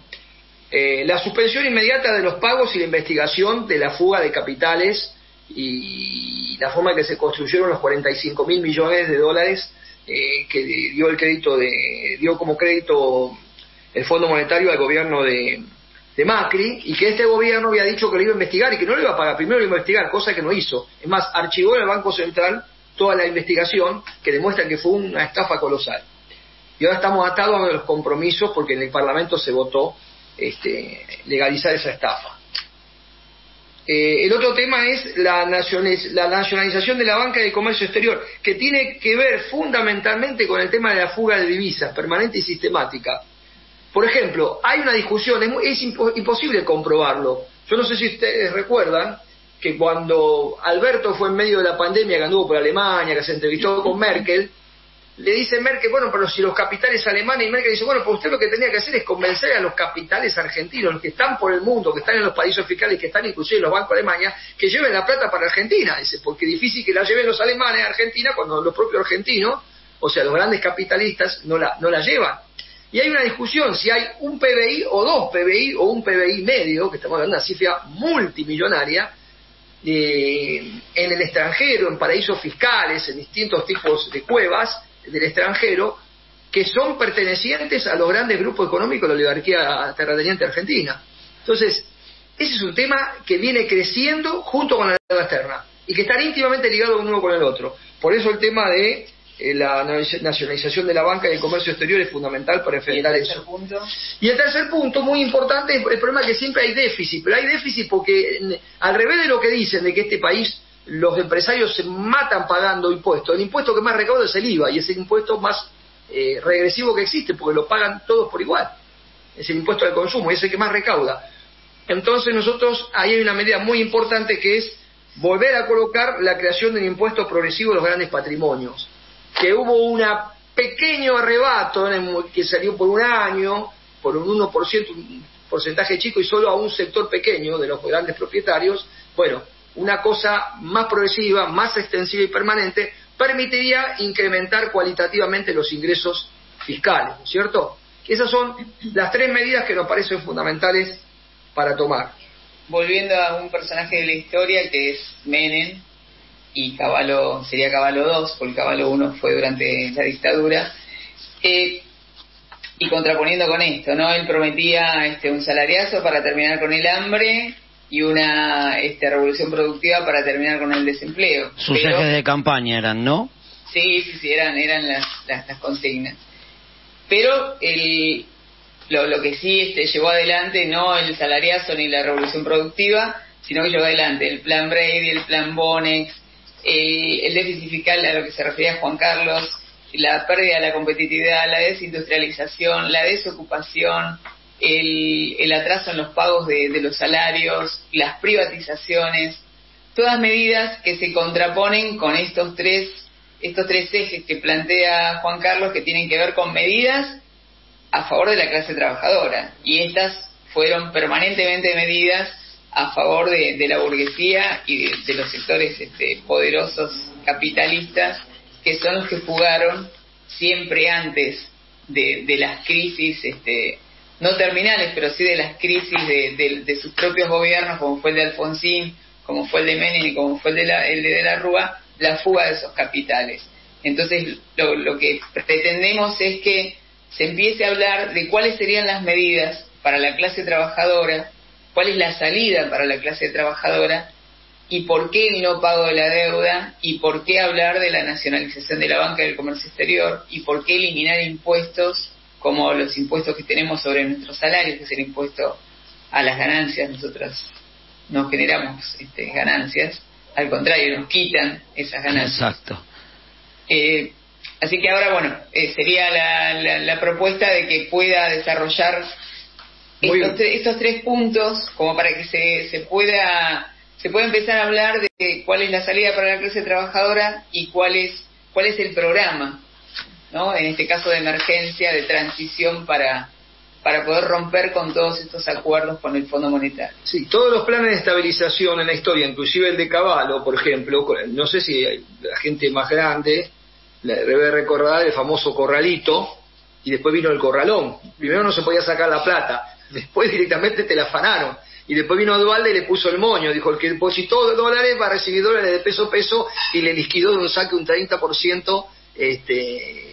eh, la suspensión inmediata de los pagos y la investigación de la fuga de capitales y la forma en que se construyeron los 45 mil millones de dólares eh, que dio el crédito de dio como crédito el Fondo Monetario al gobierno de, de Macri y que este gobierno había dicho que lo iba a investigar y que no lo iba a pagar, primero lo iba a investigar, cosa que no hizo. Es más, archivó en el Banco Central toda la investigación que demuestra que fue una estafa colosal. Y ahora estamos atados a los compromisos porque en el Parlamento se votó este, legalizar esa estafa. Eh, el otro tema es la, la nacionalización de la banca y del comercio exterior, que tiene que ver fundamentalmente con el tema de la fuga de divisas, permanente y sistemática. Por ejemplo, hay una discusión, es, muy- es impo- imposible comprobarlo. Yo no sé si ustedes recuerdan que cuando Alberto fue en medio de la pandemia, que anduvo por Alemania, que se entrevistó con Merkel, le dice Merkel, bueno, pero si los capitales alemanes, y Merkel dice, bueno, pues usted lo que tenía que hacer es convencer a los capitales argentinos, los que están por el mundo, que están en los países fiscales, que están inclusive en los bancos de Alemania, que lleven la plata para Argentina, dice, porque es difícil que la lleven los alemanes a Argentina cuando los propios argentinos O sea, los grandes capitalistas no la, no la llevan. Y hay una discusión si hay un PBI o dos PBI o un PBI medio, que estamos hablando de una cifra multimillonaria, eh, en el extranjero, en paraísos fiscales, en distintos tipos de cuevas del extranjero, que son pertenecientes a los grandes grupos económicos de la oligarquía terrateniente argentina. Entonces, ese es un tema que viene creciendo junto con la deuda externa y que están íntimamente ligados uno con el otro. Por eso el tema de eh, la nacionalización de la banca y el comercio exterior es fundamental para enfrentar eso. Y el tercer punto, muy importante, es el problema que siempre hay déficit, pero hay déficit porque al revés de lo que dicen de que este país los empresarios se matan pagando impuestos, el impuesto que más recauda es el IVA y es el impuesto más eh, regresivo que existe porque lo pagan todos por igual. Es el impuesto al consumo y es el que más recauda. Entonces nosotros ahí hay una medida muy importante que es volver a colocar la creación de un impuesto progresivo de los grandes patrimonios que hubo un pequeño arrebato que salió por un año, por un 1%, un porcentaje chico y solo a un sector pequeño de los grandes propietarios, bueno, una cosa más progresiva, más extensiva y permanente, permitiría incrementar cualitativamente los ingresos fiscales, ¿cierto? Esas son las tres medidas que nos parecen fundamentales para tomar. Volviendo a un personaje de la historia que es Menem, y Caballo sería Caballo 2, porque Caballo 1 fue durante la dictadura. Eh, y contraponiendo con esto, ¿no? Él prometía este, un salariazo para terminar con el hambre y una este, revolución productiva para terminar con el desempleo. Sus ejes de campaña eran, ¿no? Sí, sí, sí, eran, eran las, las, consignas. Pero el, lo, lo que sí este, llevó adelante, no el salariazo ni la revolución productiva, sino que llevó adelante el plan Brady, el plan Bonex, el, déficit fiscal a lo que se refería Juan Carlos, la pérdida de la competitividad, la desindustrialización, la desocupación, el, atraso en los pagos de, los salarios, las privatizaciones, todas medidas que se contraponen con estos tres, estos tres ejes que plantea Juan Carlos que tienen que ver con medidas a favor de la clase trabajadora. Y estas fueron permanentemente medidas a favor de, la burguesía y de, los sectores este, poderosos capitalistas que son los que jugaron siempre antes de, las crisis, este, no terminales, pero sí de las crisis de, sus propios gobiernos, como fue el de Alfonsín, como fue el de Menem y como fue el de la, de, la Rúa, la fuga de esos capitales. Entonces, lo, lo que pretendemos es que se empiece a hablar de cuáles serían las medidas para la clase trabajadora cuál es la salida para la clase trabajadora y por qué el no pago de la deuda y por qué hablar de la nacionalización de la banca y del comercio exterior y por qué eliminar impuestos como los impuestos que tenemos sobre nuestros salarios, que es el impuesto a las ganancias. Nosotros no generamos este, ganancias, al contrario, nos quitan esas ganancias. Exacto. Eh, así que ahora, bueno, eh, sería la, la propuesta de que pueda desarrollar estos, tres puntos como para que se, se pueda se pueda empezar a hablar de cuál es la salida para la clase trabajadora y cuál es cuál es el programa ¿no? en este caso de emergencia de transición para para poder romper con todos estos acuerdos con el Fondo Monetario. Sí, todos los planes de estabilización en la historia, inclusive el de Caballo, por ejemplo, no sé si la gente más grande debe recordar el famoso corralito y después vino el corralón. Primero no se podía sacar la plata, Después directamente te la afanaron. Y después vino Dualde y le puso el moño. Dijo, el que depositó dólares va a recibir dólares de peso a peso y le liquidó de un saque un 30% este,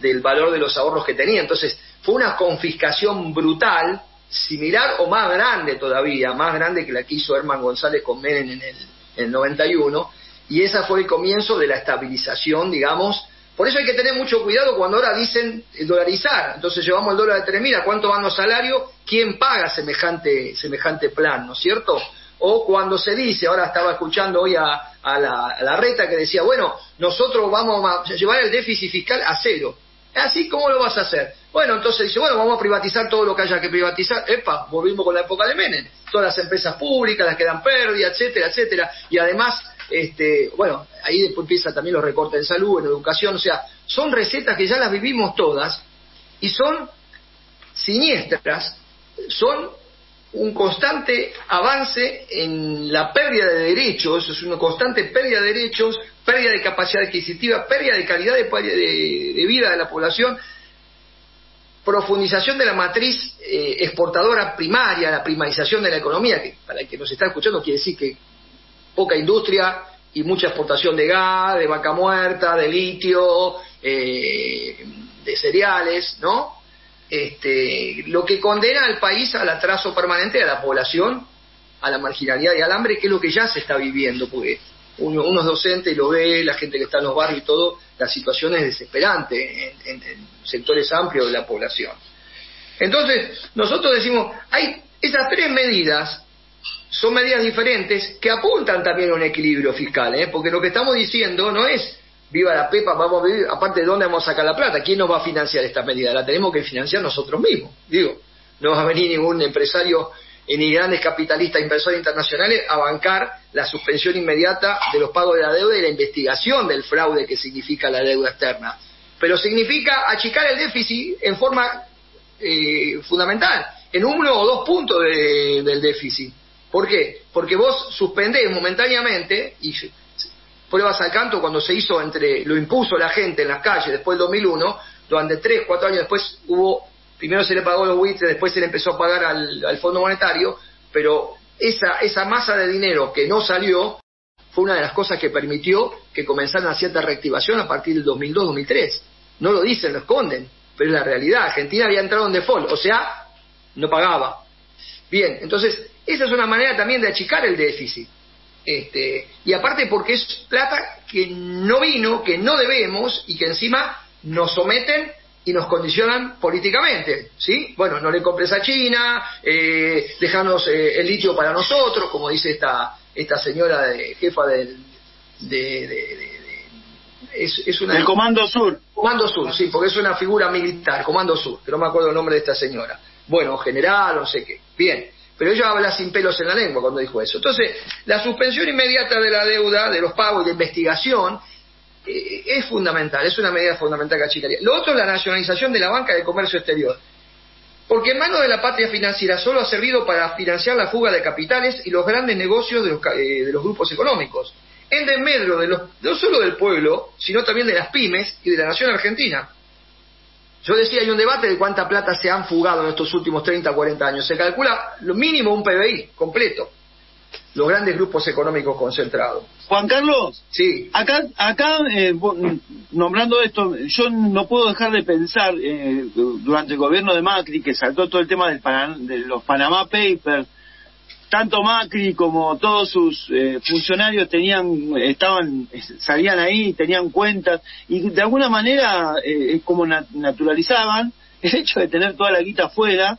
del valor de los ahorros que tenía. Entonces, fue una confiscación brutal, similar o más grande todavía, más grande que la que hizo Herman González con Menem en el, en el 91. Y esa fue el comienzo de la estabilización, digamos, por eso hay que tener mucho cuidado cuando ahora dicen dolarizar. Entonces llevamos el dólar de mira, ¿cuánto van los salarios? ¿Quién paga semejante, semejante plan, no es cierto? O cuando se dice, ahora estaba escuchando hoy a, la, reta que decía, bueno, nosotros vamos a llevar el déficit fiscal a cero. ¿Así cómo lo vas a hacer? Bueno, entonces dice, bueno, vamos a privatizar todo lo que haya que privatizar. Epa, volvimos con la época de Menem. Todas las empresas públicas, las que dan etcétera, etcétera. Y además este, bueno, ahí después empieza también los recortes en salud, en educación, o sea, son recetas que ya las vivimos todas y son siniestras, son un constante avance en la pérdida de derechos, es una constante pérdida de derechos, pérdida de capacidad adquisitiva, pérdida de calidad de, vida de la población, profundización de la matriz eh, exportadora primaria, la primarización de la economía, que para el que nos está escuchando quiere decir que poca industria y mucha exportación de gas, de vaca muerta, de litio, eh, de cereales, ¿no? Este, lo que condena al país al atraso permanente, a la población, a la marginalidad y al hambre, que es lo que ya se está viviendo, porque uno, uno es lo ve, la gente que está en los barrios y todo, la situación es desesperante en, en- en sectores amplios de la población. Entonces, nosotros decimos, hay esas tres medidas son medidas diferentes que apuntan también a un equilibrio fiscal, ¿eh? porque lo que estamos diciendo no es viva la pepa, vamos a vivir, aparte de dónde vamos a sacar la plata, ¿quién nos va a financiar esta medida? La tenemos que financiar nosotros mismos, digo, no va a venir ningún empresario ni grandes capitalistas, inversores internacionales a bancar la suspensión inmediata de los pagos de la deuda y la investigación del fraude que significa la deuda externa. Pero significa achicar el déficit en forma eh, fundamental, en uno o dos puntos de- del déficit. ¿Por qué? Porque vos suspendés momentáneamente, y pruebas al canto cuando se hizo entre, lo impuso la gente en las calles después del 2001, durante tres, cuatro años después hubo, primero se le pagó los buitres, después se le empezó a pagar al, al Fondo Monetario, pero esa, esa masa de dinero que no salió fue una de las cosas que permitió que comenzara una cierta reactivación a partir del 2002-2003. No lo dicen, lo esconden, pero es la realidad. Argentina había entrado en default, o sea, no pagaba. Bien, entonces, esa es una manera también de achicar el déficit. Este, y aparte porque es plata que no vino, que no debemos y que encima nos someten y nos condicionan políticamente, ¿sí? Bueno, no le compres a China, eh, déjanos eh, el litio para nosotros, como dice esta esta señora de, jefa del de, de- es, es una El Comando Sur. Comando Sur, sí, porque es una figura militar, Comando Sur, que no me acuerdo el nombre de esta señora. Bueno, general, no sé qué. Bien, pero ella habla sin pelos en la lengua cuando dijo eso. Entonces, la suspensión inmediata de la deuda, de los pagos y de investigación eh, es fundamental, es una medida fundamental que achicaría. Lo otro es la nacionalización de la banca de comercio exterior. Porque en manos de la patria financiera solo ha servido para financiar la fuga de capitales y los grandes negocios de los, eh, de los grupos económicos. En desmedro de los, no solo del pueblo, sino también de las pymes y de la nación argentina. Yo decía, hay un debate de cuánta plata se han fugado en estos últimos 30, 40 años. Se calcula lo mínimo un PBI completo. Los grandes grupos económicos concentrados. Juan Carlos, sí. acá, acá eh, nombrando esto, yo no puedo dejar de pensar eh, du- durante el gobierno de Macri que saltó todo el tema del de los Panama Papers, tanto Macri como todos sus eh, funcionarios tenían, estaban, salían ahí, tenían cuentas y de alguna manera eh, es como na- naturalizaban el hecho de tener toda la guita afuera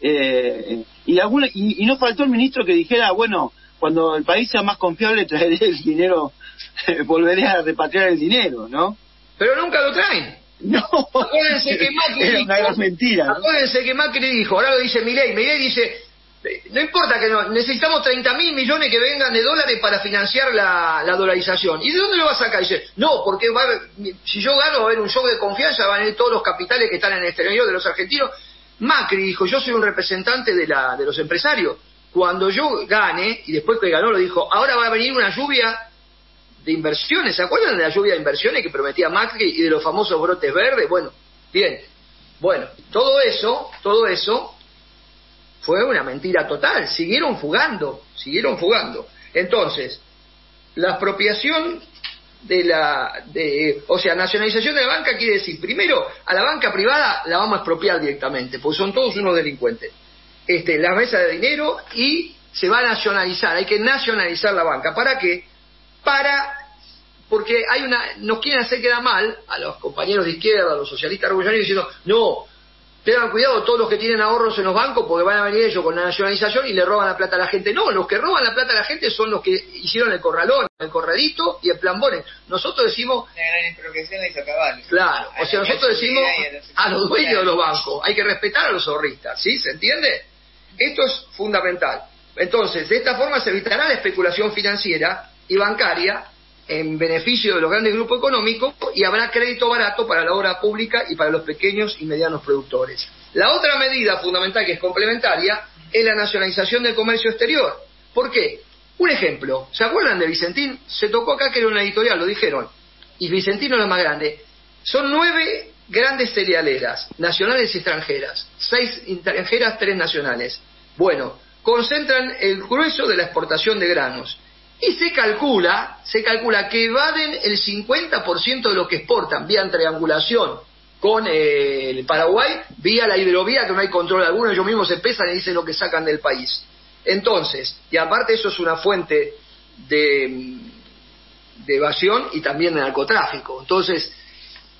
eh, y, alguna, y, y no faltó el ministro que dijera, bueno, cuando el país sea más confiable traeré el dinero, volveré a repatriar el dinero, ¿no? Pero nunca lo traen. No. Acuérdense que Macri dijo- gran mentira. ¿no? Acuérdense que Macri dijo, ahora lo dice Milei, Milei dice, no importa que no, necesitamos 30 mil millones que vengan de dólares para financiar la, la dolarización. ¿Y de dónde lo va a sacar? Dice, no, porque va si yo gano va a haber un show de confianza, van a ir todos los capitales que están en el exterior de los argentinos. Macri dijo, yo soy un representante de, la, de los empresarios. Cuando yo gane, y después que ganó lo dijo, ahora va a venir una lluvia de inversiones. ¿Se acuerdan de la lluvia de inversiones que prometía Macri y de los famosos brotes verdes? Bueno, bien. Bueno, todo eso, todo eso fue una mentira total. Siguieron fugando, siguieron fugando. Entonces, la expropiación de la, de, o sea, nacionalización de la banca quiere decir, primero, a la banca privada la vamos a expropiar directamente, porque son todos unos delincuentes. Este, la mesa de dinero y se va a nacionalizar, hay que nacionalizar la banca. ¿Para qué? Para porque hay una nos quieren hacer quedar mal a los compañeros de izquierda, a los socialistas revolucionarios diciendo, no, tengan cuidado todos los que tienen ahorros en los bancos porque van a venir ellos con la nacionalización y le roban la plata a la gente. No, los que roban la plata a la gente son los que hicieron el corralón, el corralito y el plan Bones. Nosotros decimos, La gran expropiación la hizo Caballo. claro, o sea, nosotros decimos a a los dueños de los bancos, hay que respetar a los zorristas, ¿sí? ¿Se entiende? Esto es fundamental. Entonces, de esta forma se evitará la especulación financiera y bancaria en beneficio de los grandes grupos económicos y habrá crédito barato para la obra pública y para los pequeños y medianos productores. La otra medida fundamental que es complementaria es la nacionalización del comercio exterior. ¿Por qué? Un ejemplo, ¿se acuerdan de Vicentín? Se tocó acá que era una editorial, lo dijeron, y Vicentino es la más grande. Son nueve grandes cerealeras, nacionales y extranjeras, seis extranjeras, tres nacionales. Bueno, concentran el grueso de la exportación de granos. Y se calcula, se calcula que evaden el 50% de lo que exportan vía triangulación con eh, el Paraguay, vía la hidrovía, que no hay control alguno, ellos mismos se pesan y dicen lo que sacan del país. Entonces, y aparte eso es una fuente de, de evasión y también de narcotráfico. Entonces,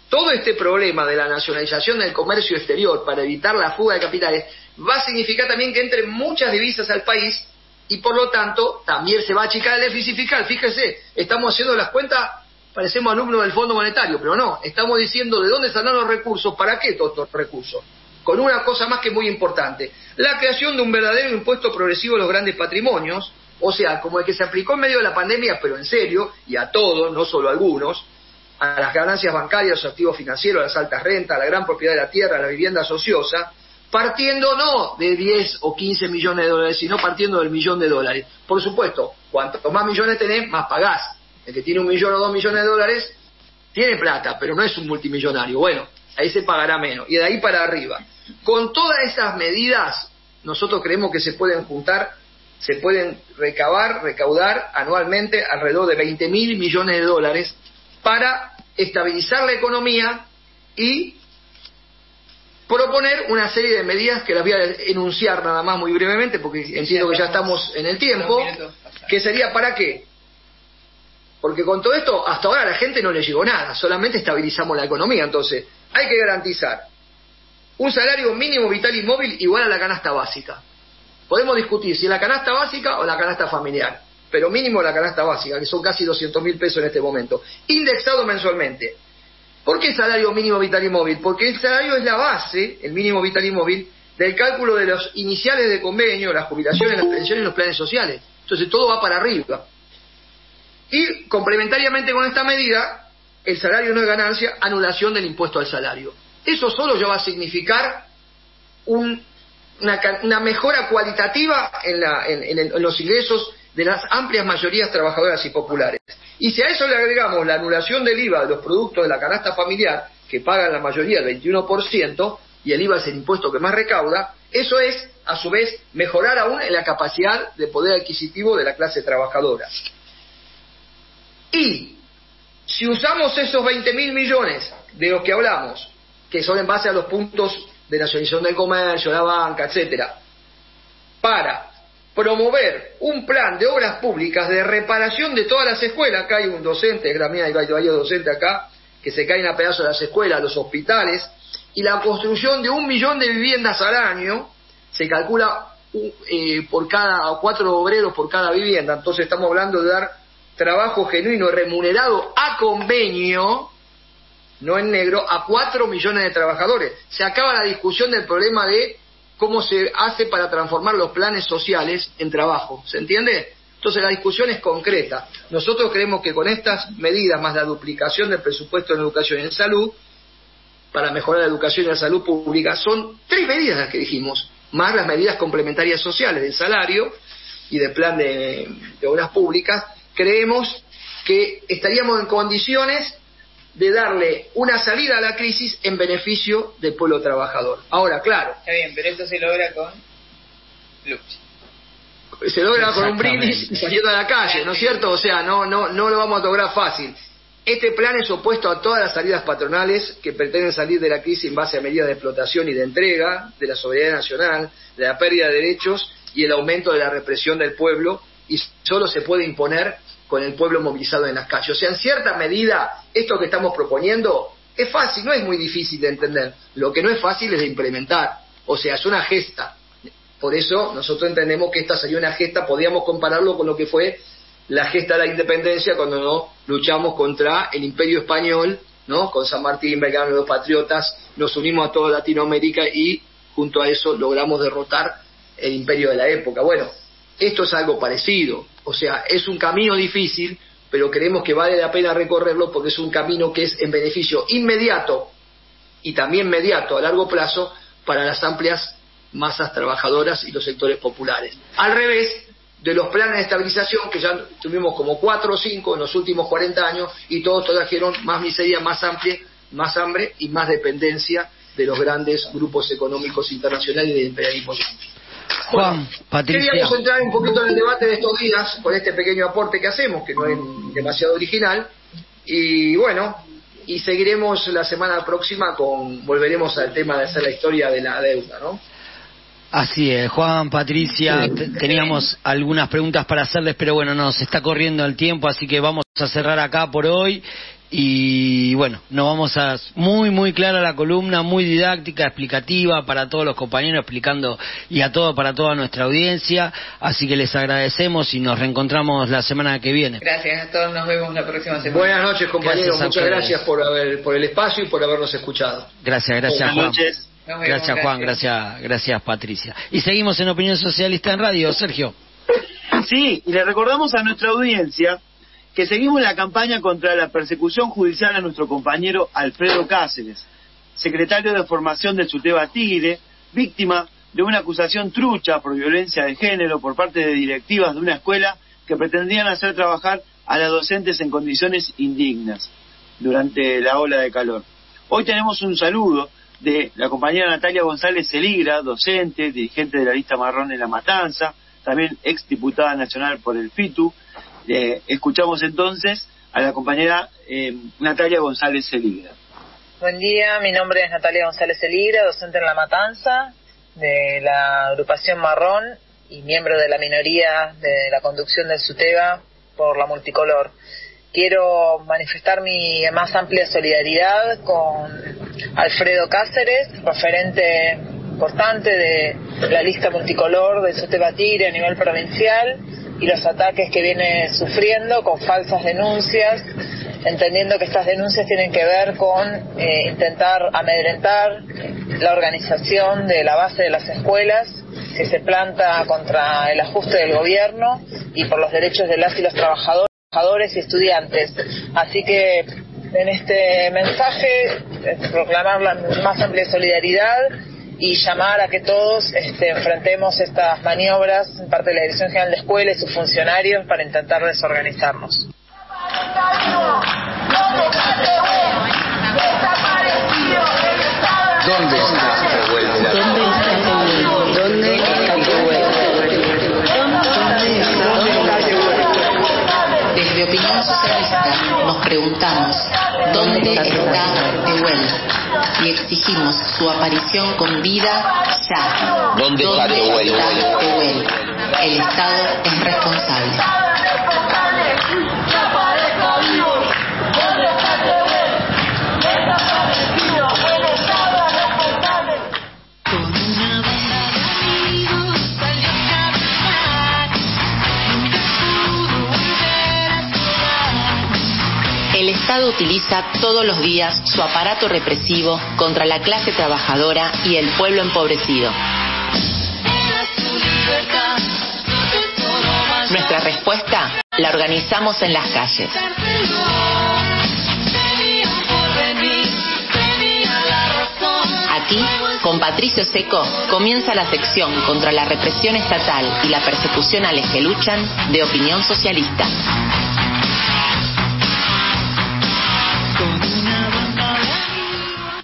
todo este problema de la nacionalización del comercio exterior para evitar la fuga de capitales va a significar también que entren muchas divisas al país y por lo tanto también se va a achicar el déficit fiscal. Fíjese, estamos haciendo las cuentas, parecemos alumnos del Fondo Monetario, pero no, estamos diciendo de dónde salen los recursos, para qué todos estos recursos. Con una cosa más que muy importante, la creación de un verdadero impuesto progresivo a los grandes patrimonios, o sea, como el que se aplicó en medio de la pandemia, pero en serio, y a todos, no solo a algunos, a las ganancias bancarias, los activos financieros, a las altas rentas, a la gran propiedad de la tierra, a la vivienda ociosa, partiendo no de 10 o 15 millones de dólares, sino partiendo del millón de dólares. Por supuesto, cuanto más millones tenés, más pagás. El que tiene un millón o dos millones de dólares tiene plata, pero no es un multimillonario. Bueno, ahí se pagará menos. Y de ahí para arriba. Con todas esas medidas, nosotros creemos que se pueden juntar, se pueden recabar, recaudar anualmente alrededor de 20 mil millones de dólares para estabilizar la economía y proponer una serie de medidas que las voy a enunciar nada más muy brevemente porque entiendo que ya estamos en el tiempo, que sería para qué. Porque con todo esto, hasta ahora a la gente no le llegó nada, solamente estabilizamos la economía. Entonces, hay que garantizar un salario mínimo vital y móvil igual a la canasta básica. Podemos discutir si la canasta básica o la canasta familiar, pero mínimo la canasta básica, que son casi 200 mil pesos en este momento, indexado mensualmente. ¿Por qué salario mínimo vital y móvil? Porque el salario es la base, el mínimo vital y móvil, del cálculo de los iniciales de convenio, las jubilaciones, las pensiones y los planes sociales. Entonces todo va para arriba. Y complementariamente con esta medida, el salario no es ganancia, anulación del impuesto al salario. Eso solo ya va a significar una, mejora cualitativa en los ingresos de las amplias mayorías trabajadoras y populares. Y si a eso le agregamos la anulación del IVA de los productos de la canasta familiar, que pagan la mayoría el 21%, y el IVA es el impuesto que más recauda, eso es, a su vez, mejorar aún en la capacidad de poder adquisitivo de la clase trabajadora. Y si usamos esos 20 mil millones de los que hablamos, que son en base a los puntos de nacionalización del comercio, la banca, etcétera, para promover un plan de obras públicas de reparación de todas las escuelas. Acá hay un docente, la mía, hay varios docentes acá, que se caen a pedazos las escuelas, los hospitales, y la construcción de un millón de viviendas al año, se calcula eh, por cada, cuatro obreros por cada vivienda, entonces estamos hablando de dar trabajo genuino remunerado a convenio, no en negro, a cuatro millones de trabajadores. Se acaba la discusión del problema de cómo se hace para transformar los planes sociales en trabajo. ¿Se entiende? Entonces la discusión es concreta. Nosotros creemos que con estas medidas, más la duplicación del presupuesto en educación y en salud, para mejorar la educación y la salud pública, son tres medidas las que dijimos, más las medidas complementarias sociales del salario y del plan de, de obras públicas, creemos que estaríamos en condiciones de darle una salida a la crisis en beneficio del pueblo trabajador. Ahora, claro. Está bien, pero esto se logra con lucha. Se logra con un brindis saliendo a la calle, ¿no es cierto? O sea, no, no, no lo vamos a lograr fácil. Este plan es opuesto a todas las salidas patronales que pretenden salir de la crisis en base a medidas de explotación y de entrega de la soberanía nacional, de la pérdida de derechos y el aumento de la represión del pueblo, y solo se puede imponer con el pueblo movilizado en las calles. O sea, en cierta medida, esto que estamos proponiendo es fácil, no es muy difícil de entender. Lo que no es fácil es de implementar. O sea, es una gesta. Por eso nosotros entendemos que esta sería una gesta, podríamos compararlo con lo que fue la gesta de la independencia cuando no luchamos contra el imperio español, ¿no? Con San Martín, Belgrano los patriotas, nos unimos a toda Latinoamérica y junto a eso logramos derrotar el imperio de la época. Bueno, esto es algo parecido. O sea, es un camino difícil, pero creemos que vale la pena recorrerlo porque es un camino que es en beneficio inmediato y también mediato a largo plazo para las amplias masas trabajadoras y los sectores populares. Al revés de los planes de estabilización que ya tuvimos como cuatro o cinco en los últimos 40 años y todos trajeron más miseria, más hambre, más hambre y más dependencia de los grandes grupos económicos internacionales y del imperialismo. Juan, Patricia. Queríamos entrar un poquito en el debate de estos días con este pequeño aporte que hacemos, que no es demasiado original. Y bueno, y seguiremos la semana próxima con, volveremos al tema de hacer la historia de la deuda, ¿no? Así es, Juan, Patricia, teníamos algunas preguntas para hacerles, pero bueno, nos está corriendo el tiempo, así que vamos a cerrar acá por hoy y bueno, nos vamos a muy muy clara la columna, muy didáctica, explicativa para todos los compañeros explicando y a todo para toda nuestra audiencia, así que les agradecemos y nos reencontramos la semana que viene. Gracias a todos, nos vemos la próxima semana. Buenas noches, compañeros, muchas gracias por haber por el espacio y por habernos escuchado. Gracias, gracias Juan. noches. Gracias Juan, gracias, gracias Patricia. Y seguimos en Opinión Socialista en Radio, Sergio. Sí, y le recordamos a nuestra audiencia que seguimos la campaña contra la persecución judicial a nuestro compañero Alfredo Cáceres, secretario de formación del SUTEBA Tigre, víctima de una acusación trucha por violencia de género por parte de directivas de una escuela que pretendían hacer trabajar a las docentes en condiciones indignas durante la ola de calor. Hoy tenemos un saludo de la compañera Natalia González Celigra, docente, dirigente de la lista marrón en La Matanza, también ex diputada nacional por el FITU. Escuchamos entonces a la compañera eh, Natalia González Celigra. Buen día, mi nombre es Natalia González Celigra, docente en La Matanza, de la agrupación Marrón y miembro de la minoría de la conducción del SUTEBA por la multicolor. Quiero manifestar mi más amplia solidaridad con Alfredo Cáceres, referente importante de la lista multicolor de SUTEBA Tigre a nivel provincial y los ataques que viene sufriendo con falsas denuncias, entendiendo que estas denuncias tienen que ver con eh, intentar amedrentar la organización de la base de las escuelas que se planta contra el ajuste del gobierno y por los derechos de las y los trabajadores y estudiantes. Así que en este mensaje proclamar la más amplia solidaridad y llamar a que todos este, enfrentemos estas maniobras en parte de la Dirección General de Escuela y sus funcionarios para intentar desorganizarnos. ¿Dónde está? ¿Dónde está? Desde Opinión Socialista nos preguntamos dónde está Tehuel y exigimos su aparición con vida ya. ¿Dónde está Tehuel? está Tehuel? El Estado es responsable. Estado utiliza todos los días su aparato represivo contra la clase trabajadora y el pueblo empobrecido. Nuestra respuesta la organizamos en las calles. Aquí, con Patricio Seco, comienza la sección contra la represión estatal y la persecución a los que luchan de opinión socialista.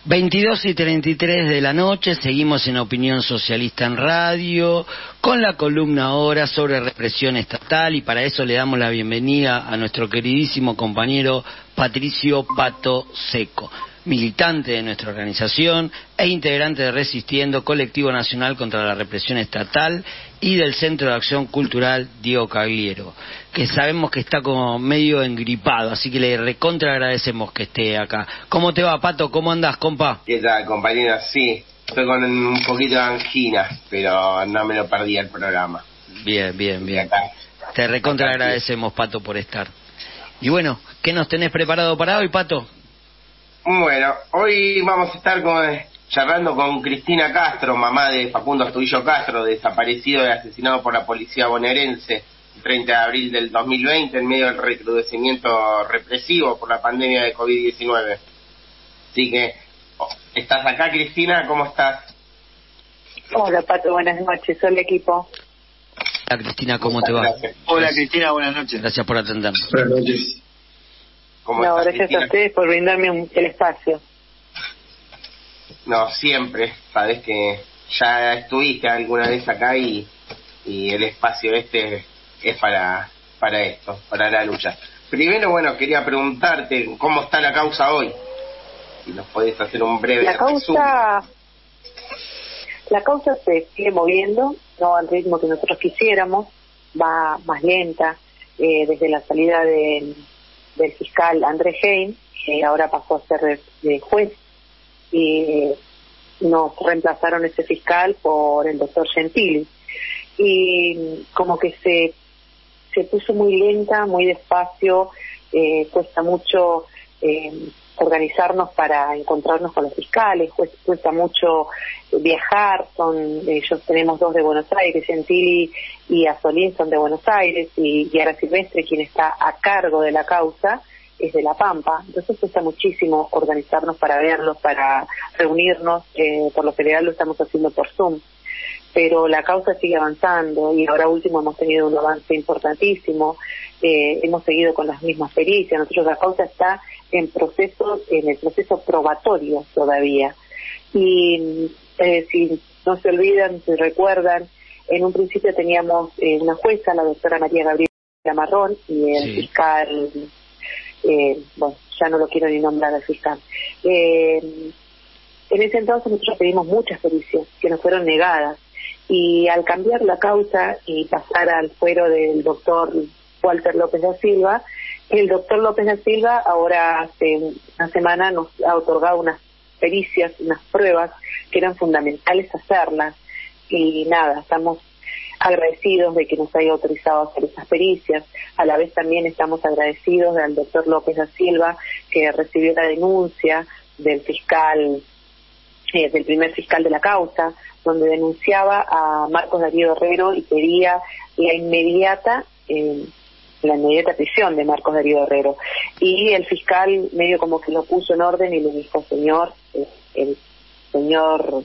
22 y 33 de la noche, seguimos en Opinión Socialista en Radio, con la columna ahora sobre represión estatal y para eso le damos la bienvenida a nuestro queridísimo compañero Patricio Pato Seco, militante de nuestra organización e integrante de Resistiendo, colectivo nacional contra la represión estatal y del Centro de Acción Cultural Diego Cagliero, que sabemos que está como medio engripado, así que le recontra agradecemos que esté acá. ¿Cómo te va, Pato? ¿Cómo andás, compa? ¿Qué tal, compañero? Sí, estoy con un poquito de angina, pero no me lo perdí el programa. Bien, bien, bien. Te recontra agradecemos, Pato, por estar. Y bueno, ¿qué nos tenés preparado para hoy, Pato? Bueno, hoy vamos a estar con, charlando con Cristina Castro, mamá de Facundo Astudillo Castro, desaparecido y asesinado por la policía bonaerense el 30 de abril del 2020 en medio del recrudecimiento represivo por la pandemia de COVID-19. Así que, oh, ¿estás acá, Cristina? ¿Cómo estás? Hola, Pato, buenas noches. Hola, equipo. Hola, Cristina, ¿cómo te va? Hola, Cristina, buenas noches. Gracias por atendernos. Buenas noches. ¿Cómo No, estás, gracias Cristina? a ustedes por brindarme un- el espacio. No, siempre. Sabes que ya estuviste alguna vez acá y, y el espacio este es para, para esto, para la lucha. Primero, bueno, quería preguntarte cómo está la causa hoy. Si nos podés hacer un breve La resumen. causa, la causa se sigue moviendo, no al ritmo que nosotros quisiéramos, va más lenta, eh, desde la salida de- del fiscal André Hein, que ahora pasó a ser de, de juez, y nos reemplazaron ese fiscal por el doctor Gentili. Y como que se, se puso muy lenta, muy despacio, eh, cuesta mucho eh, organizarnos para encontrarnos con los fiscales, cuesta, cuesta mucho viajar, son ellos tenemos dos de Buenos Aires, Gentili y Azolín son de Buenos Aires y Yara Silvestre, quien está a cargo de la causa, es de La Pampa, entonces cuesta muchísimo organizarnos para verlos, para reunirnos, eh, por lo general lo estamos haciendo por Zoom pero la causa sigue avanzando y ahora último hemos tenido un avance importantísimo, eh, hemos seguido con las mismas pericias, nosotros la causa está en proceso, en el proceso probatorio todavía. Y eh, si no se olvidan, si recuerdan, en un principio teníamos eh, una jueza, la doctora María Gabriela Marrón, y el Sí. fiscal, eh, bueno, ya no lo quiero ni nombrar al fiscal. Eh, en ese entonces nosotros pedimos muchas pericias que nos fueron negadas y al cambiar la causa y pasar al fuero del doctor Walter López da Silva, el doctor López da Silva ahora hace una semana nos ha otorgado unas pericias, unas pruebas que eran fundamentales hacerlas y nada, estamos agradecidos de que nos haya autorizado hacer esas pericias. A la vez también estamos agradecidos al doctor López da Silva que recibió la denuncia del fiscal eh, del primer fiscal de la causa, donde denunciaba a Marcos Darío Herrero y pedía la inmediata eh, la inmediata prisión de Marcos Darío Herrero. Y el fiscal medio como que lo puso en orden y le dijo, señor, eh, el señor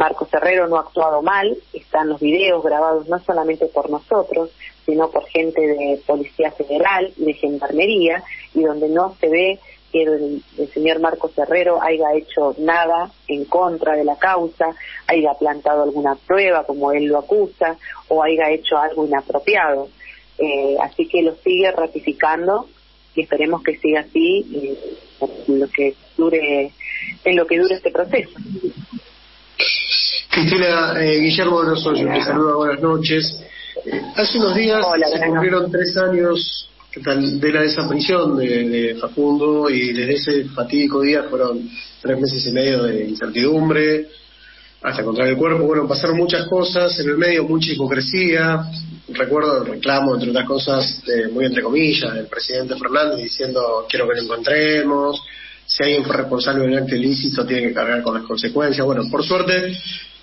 Marcos Herrero no ha actuado mal, están los videos grabados no solamente por nosotros, sino por gente de Policía Federal y de Gendarmería, y donde no se ve que el, señor Marcos Herrero haya hecho nada en contra de la causa, haya plantado alguna prueba como él lo acusa, o haya hecho algo inapropiado. Eh, así que lo sigue ratificando y esperemos que siga así en lo que dure en lo que dure este proceso. Cristina, eh, Guillermo de los Hoyos, te saluda, buenas noches. Eh, hace unos días Hola, se cumplieron tres años de la desaparición de, de Facundo y desde ese fatídico día fueron tres meses y medio de incertidumbre hasta encontrar el cuerpo. Bueno, pasaron muchas cosas en el medio, mucha hipocresía. Recuerdo el reclamo, entre otras cosas, de, muy entre comillas, del presidente Fernández diciendo quiero que lo encontremos. Si alguien fue responsable de un acto ilícito, tiene que cargar con las consecuencias. Bueno, por suerte,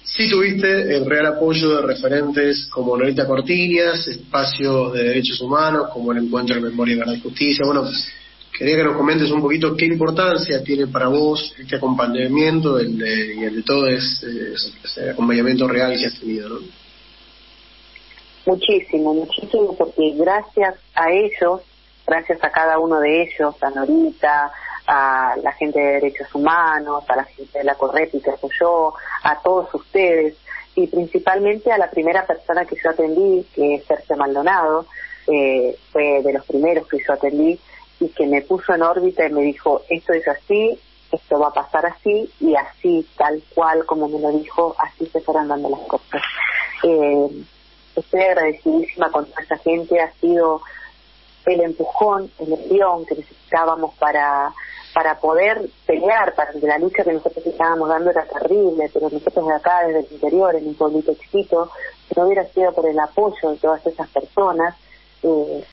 sí tuviste el real apoyo de referentes como Norita Cortiñas, espacios de derechos humanos, como el Encuentro de Memoria, Verdad y Justicia. Bueno, quería que nos comentes un poquito qué importancia tiene para vos este acompañamiento el de- y el de todo ese, ese acompañamiento real que has tenido, ¿no? Muchísimo, muchísimo, porque gracias a ellos, gracias a cada uno de ellos, a Norita, a la gente de derechos humanos, a la gente de la Correpi que apoyó, a todos ustedes, y principalmente a la primera persona que yo atendí, que es Sergio Maldonado, eh, fue de los primeros que yo atendí, y que me puso en órbita y me dijo, esto es así, esto va a pasar así, y así, tal cual como me lo dijo, así se fueron dando las cosas. Eh, estoy agradecidísima con toda esta gente, ha sido el empujón, el envión que necesitábamos para para poder pelear, para que la lucha que nosotros estábamos dando era terrible, pero nosotros de acá, desde el interior, en un pueblito chiquito, si no hubiera sido por el apoyo de todas esas personas, eh,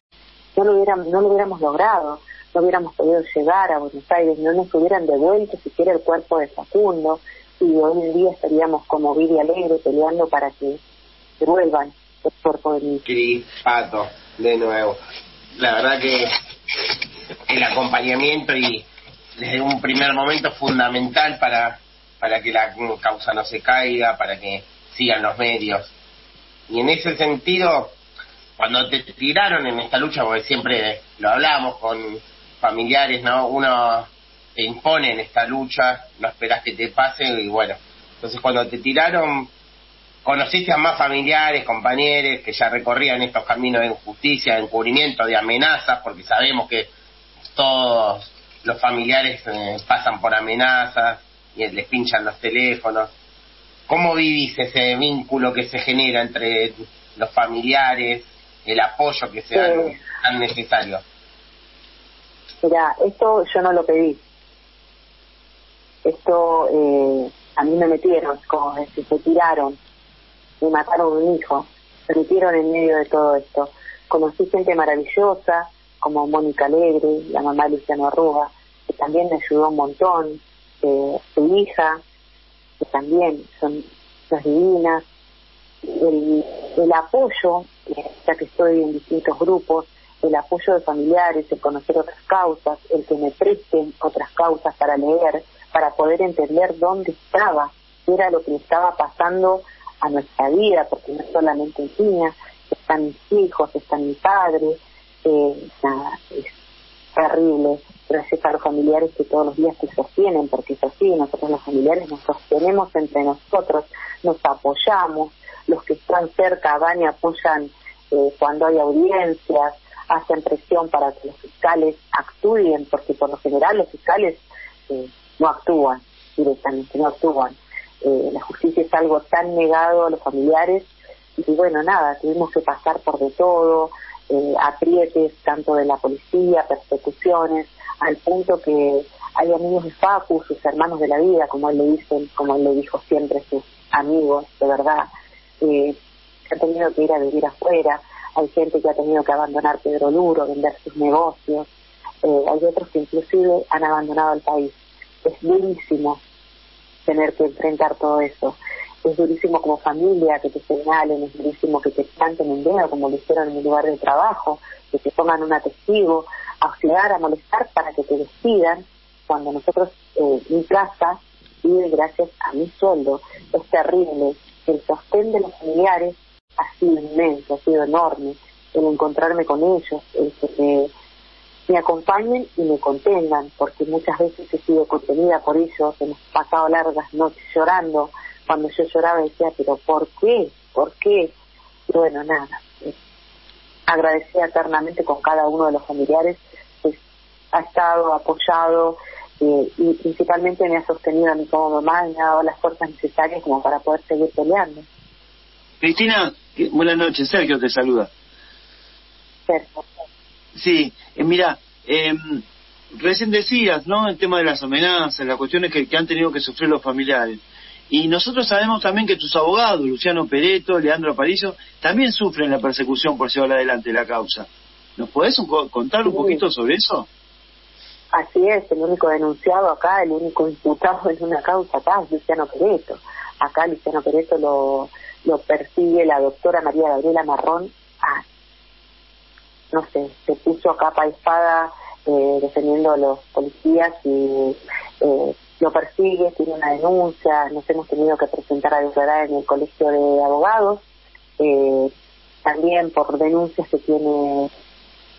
no, lo hubiéramos, no lo hubiéramos logrado, no hubiéramos podido llegar a Buenos Aires, no nos hubieran devuelto siquiera el cuerpo de Facundo, y hoy en día estaríamos como Vivi Alegre peleando para que devuelvan el cuerpo de mi Pato, de nuevo. La verdad que el acompañamiento y desde un primer momento fundamental para, para que la causa no se caiga, para que sigan los medios. Y en ese sentido, cuando te tiraron en esta lucha, porque siempre lo hablamos con familiares, ¿no? Uno te impone en esta lucha, no esperas que te pase y bueno. Entonces cuando te tiraron, conociste a más familiares, compañeros que ya recorrían estos caminos de injusticia, de encubrimiento, de amenazas, porque sabemos que todos los familiares eh, pasan por amenazas y les pinchan los teléfonos. ¿Cómo vivís ese vínculo que se genera entre los familiares, el apoyo que se da tan necesario? Mira, esto yo no lo pedí. Esto eh, a mí me metieron, como si se tiraron, me mataron un hijo, se metieron en medio de todo esto. Conocí gente maravillosa, como Mónica Alegre, la mamá de Luciano Arruga, que también me ayudó un montón, eh, su hija, que también son las divinas, el, el apoyo, ya que estoy en distintos grupos, el apoyo de familiares, el conocer otras causas, el que me presten otras causas para leer, para poder entender dónde estaba, qué era lo que estaba pasando a nuestra vida, porque no solamente mía, están mis hijos, está mi padre, eh, es terrible. Gracias a los familiares que todos los días te sostienen, porque es así, nosotros los familiares nos sostenemos entre nosotros, nos apoyamos, los que están cerca van y apoyan eh, cuando hay audiencias, hacen presión para que los fiscales actúen, porque por lo general los fiscales eh, no actúan directamente, no actúan. Eh, la justicia es algo tan negado a los familiares y bueno, nada, tuvimos que pasar por de todo, eh, aprietes tanto de la policía, persecuciones, al punto que hay amigos de Facu, sus hermanos de la vida, como él le dicen, como él le dijo siempre, sus amigos, de verdad, eh, que han tenido que ir a vivir afuera, hay gente que ha tenido que abandonar Pedro Luro, vender sus negocios, eh, hay otros que inclusive han abandonado el país. Es durísimo tener que enfrentar todo eso es durísimo como familia que te señalen, es durísimo que te planten un dedo como lo hicieron en mi lugar de trabajo, que te pongan un testigo, a hostigar, a molestar para que te despidan, cuando nosotros, eh, mi casa vive gracias a mi sueldo. Es terrible. El sostén de los familiares ha sido inmenso, ha sido enorme. El encontrarme con ellos, el que me, acompañen y me contengan, porque muchas veces he sido contenida por ellos, hemos pasado largas noches llorando, cuando yo lloraba decía, pero ¿por qué? ¿Por qué? Y bueno, nada, eh, agradecida eternamente con cada uno de los familiares, pues ha estado apoyado eh, y principalmente me ha sostenido a mí como mamá y me ha dado las fuerzas necesarias como para poder seguir peleando. Cristina, buenas noches, Sergio te saluda. Sergio. Sí, eh, mira, eh, recién decías, ¿no? El tema de las amenazas, las cuestiones que, que han tenido que sufrir los familiares. Y nosotros sabemos también que tus abogados, Luciano Pereto, Leandro Aparicio, también sufren la persecución por llevar adelante la causa. ¿Nos podés contar un poquito sobre eso? Así es, el único denunciado acá, el único imputado en una causa acá es Luciano Pereto. Acá Luciano Pereto lo, lo persigue la doctora María Gabriela Marrón. Ah, no sé, se puso a capa y espada eh, defendiendo a los policías y eh, lo persigue, tiene una denuncia, nos hemos tenido que presentar a declarar en el colegio de abogados, eh, también por denuncias que tiene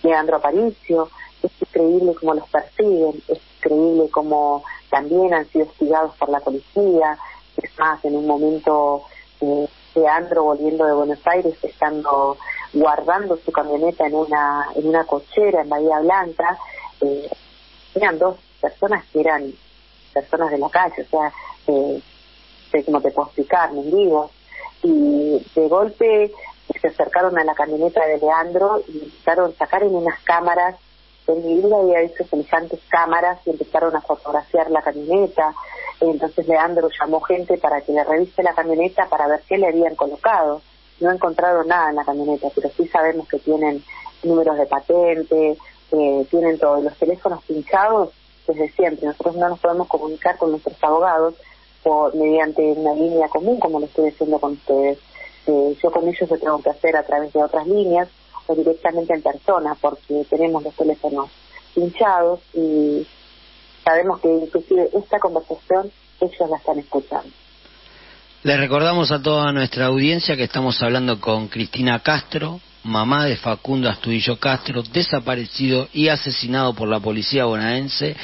Leandro Aparicio, es increíble cómo los persiguen, es increíble cómo también han sido hostigados por la policía, es más, en un momento eh, Leandro volviendo de Buenos Aires, estando guardando su camioneta en una, en una cochera en Bahía Blanca, eh, eran dos personas que eran personas de la calle, o sea, eh, como te puedo explicar, mendigos, y de golpe se acercaron a la camioneta de Leandro y empezaron a sacar en unas cámaras, en mi vida había visto semejantes cámaras y empezaron a fotografiar la camioneta, entonces Leandro llamó gente para que le revise la camioneta para ver qué le habían colocado. No encontraron nada en la camioneta, pero sí sabemos que tienen números de patente, eh, tienen todos los teléfonos pinchados desde siempre. Nosotros no nos podemos comunicar con nuestros abogados por mediante una línea común, como lo estoy diciendo con ustedes. Eh, yo con ellos lo tengo que hacer a través de otras líneas o directamente en persona, porque tenemos los teléfonos pinchados y sabemos que inclusive esta conversación ellos la están escuchando. Le recordamos a toda nuestra audiencia que estamos hablando con Cristina Castro, mamá de Facundo Astudillo Castro, desaparecido y asesinado por la policía bonaerense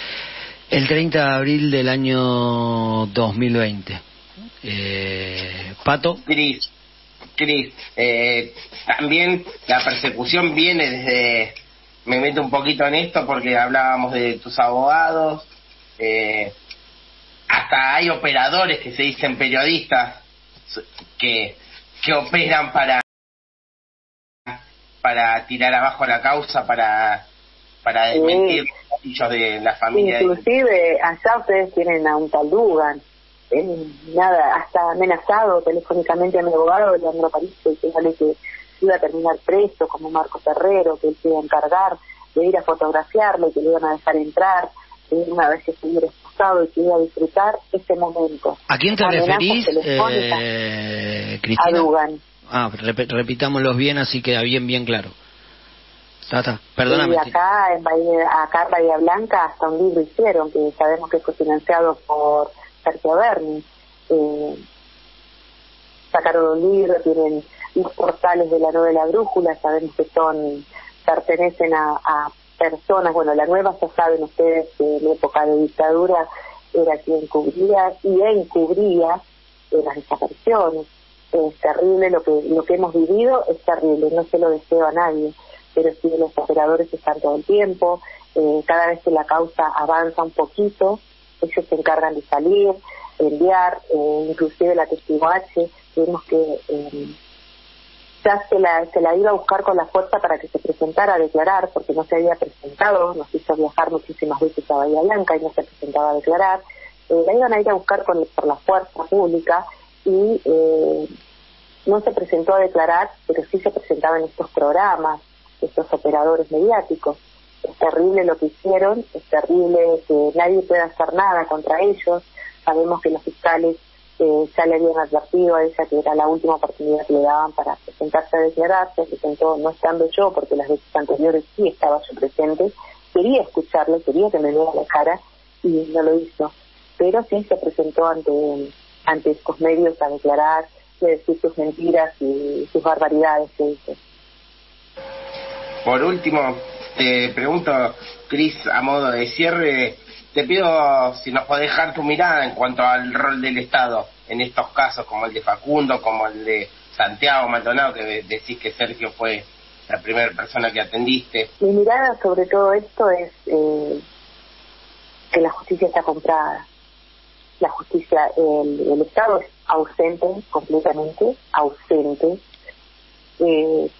el 30 de abril del año 2020. Eh, Pato. Cris, Cris, eh, también la persecución viene desde, me meto un poquito en esto porque hablábamos de tus abogados, eh, hasta hay operadores que se dicen periodistas que, que operan para para tirar abajo la causa, para para desmentir los de la familia. Inclusive allá ustedes tienen a un tal Dugan, nada, hasta amenazado telefónicamente a mi abogado, Leandro París, diciéndole que iba a terminar preso como Marcos Herrero, que él se iba a encargar de ir a fotografiarlo, que le iban a dejar entrar, que una vez que estuviera expulsado y que iba a disfrutar ese momento. ¿A quién te referís, eh, Cristina? A Dugan. Ah, repitámoslos bien así queda bien, bien claro. Tata, perdóname. Y acá en Bahía, acá en Bahía Blanca hasta un libro hicieron, que sabemos que fue financiado por Sergio Berni. Eh, sacaron un libro, tienen los portales de la novela Brújula, sabemos que son pertenecen a, a personas, bueno, la nueva ya saben ustedes que en época de dictadura era quien cubría y encubría las desapariciones es terrible lo que lo que hemos vivido es terrible no se lo deseo a nadie pero sí los operadores están todo el tiempo eh, cada vez que la causa avanza un poquito ellos se encargan de salir enviar eh, inclusive la testigo H vimos que eh, ya se la, se la iba a buscar con la fuerza para que se presentara a declarar porque no se había presentado nos hizo viajar muchísimas veces a Bahía Blanca y no se presentaba a declarar la iban a ir a buscar con, por la fuerza pública y eh, no se presentó a declarar, pero sí se presentaba en estos programas, estos operadores mediáticos. Es terrible lo que hicieron, es terrible que nadie pueda hacer nada contra ellos. Sabemos que los fiscales eh, ya le habían advertido a ella que era la última oportunidad que le daban para presentarse a declarar. Se presentó no estando yo, porque las veces anteriores sí estaba yo presente. Quería escucharle, quería que me viera la cara y no lo hizo. Pero sí se presentó ante ante estos medios a declarar, y decir sus mentiras y sus barbaridades que dice. Por último, te pregunto, Cris, a modo de cierre, te pido si nos podés dejar tu mirada en cuanto al rol del Estado en estos casos, como el de Facundo, como el de Santiago Maldonado, que decís que Sergio fue la primera persona que atendiste. Mi mirada sobre todo esto es eh, que la justicia está comprada la justicia, el, Estado es ausente, completamente ausente. Eh,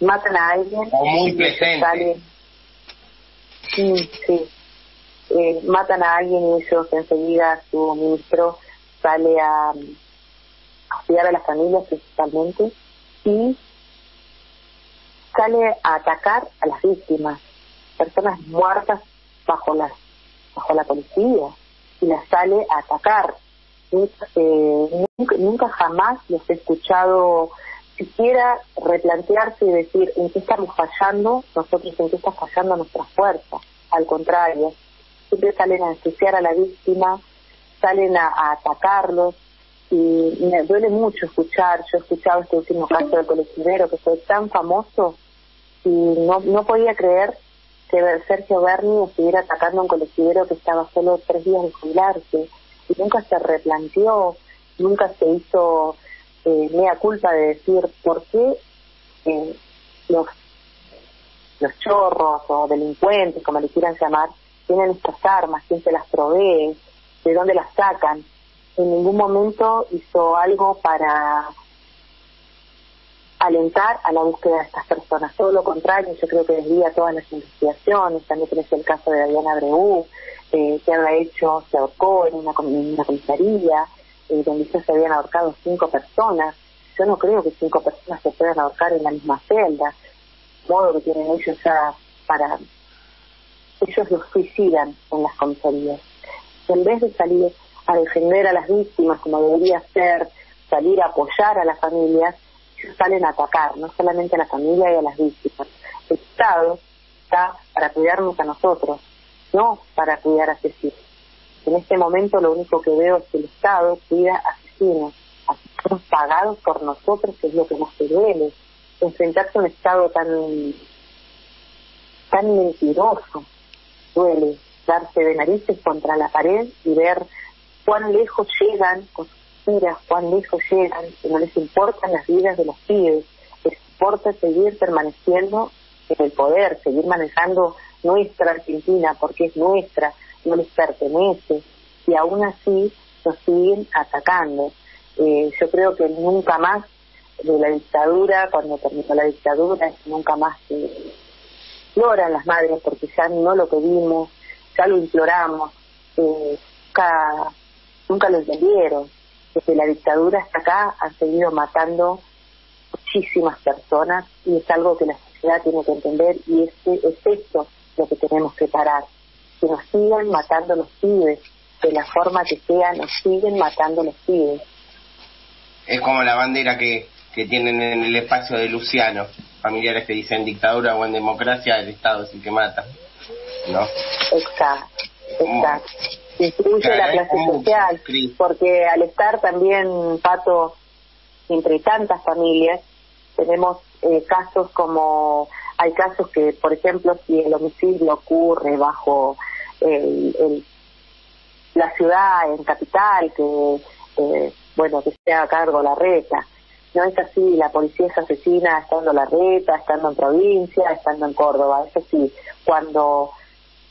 matan a alguien. O muy presente. sí, sí. Eh, matan a alguien y ellos enseguida, su ministro sale a, a cuidar a las familias principalmente y sale a atacar a las víctimas, personas muertas bajo las bajo la policía la sale a atacar. Eh, nunca, nunca jamás los he escuchado siquiera replantearse y decir en qué estamos fallando, nosotros en qué está fallando nuestra fuerza. Al contrario, siempre salen a ensuciar a la víctima, salen a, atacarlos y me duele mucho escuchar, yo he escuchado este último caso del colectivero que fue tan famoso y no, no podía creer que Sergio Berni estuviera atacando a un colectivero que estaba solo tres días de jubilarse y nunca se replanteó, nunca se hizo eh, mea culpa de decir por qué eh, los, los chorros o delincuentes, como le quieran llamar, tienen estas armas, quién se las provee, de dónde las sacan. En ningún momento hizo algo para alentar a la búsqueda de estas personas. Todo lo contrario, yo creo que desvía todas las investigaciones. También tenés el caso de Diana Breu, eh, que ha hecho, se ahorcó en una, comisaría, eh, donde ya se habían ahorcado cinco personas. Yo no creo que cinco personas se puedan ahorcar en la misma celda. Modo que tienen ellos ya para... Ellos los suicidan en las comisarías. En vez de salir a defender a las víctimas como debería ser, salir a apoyar a las familias, salen a atacar, no solamente a la familia y a las víctimas. El Estado está para cuidarnos a nosotros, no para cuidar a Cecilia. En este momento lo único que veo es que el Estado cuida asesinos, asesinos pagados por nosotros, que es lo que más te duele. Enfrentarse a un Estado tan, tan mentiroso duele darse de narices contra la pared y ver cuán lejos llegan con sus tiras, cuán lejos llegan, que no les importan las vidas de los pibes, les importa seguir permaneciendo en el poder, seguir manejando nuestra Argentina porque es nuestra, no les pertenece y aún así nos siguen atacando. Eh, yo creo que nunca más de la dictadura, cuando terminó la dictadura, nunca más eh, lloran las madres porque ya no lo pedimos, ya lo imploramos, eh, nunca, nunca lo entendieron. Desde la dictadura hasta acá han seguido matando muchísimas personas y es algo que la sociedad tiene que entender y es, es esto lo que tenemos que parar. Que nos sigan matando los pibes, de la forma que sea, nos siguen matando los pibes. Es como la bandera que, que tienen en el espacio de Luciano, familiares que dicen dictadura o en democracia, el Estado es el que mata. ¿No? Exacto, exacto. Incluye la clase social, porque al estar también, Pato, entre tantas familias, tenemos eh, casos como, hay casos que, por ejemplo, si el homicidio ocurre bajo el, el la ciudad en capital, que, eh, bueno, que sea a cargo la reta. No es así, la policía es asesina estando en la reta, estando en provincia, estando en Córdoba. Es así, cuando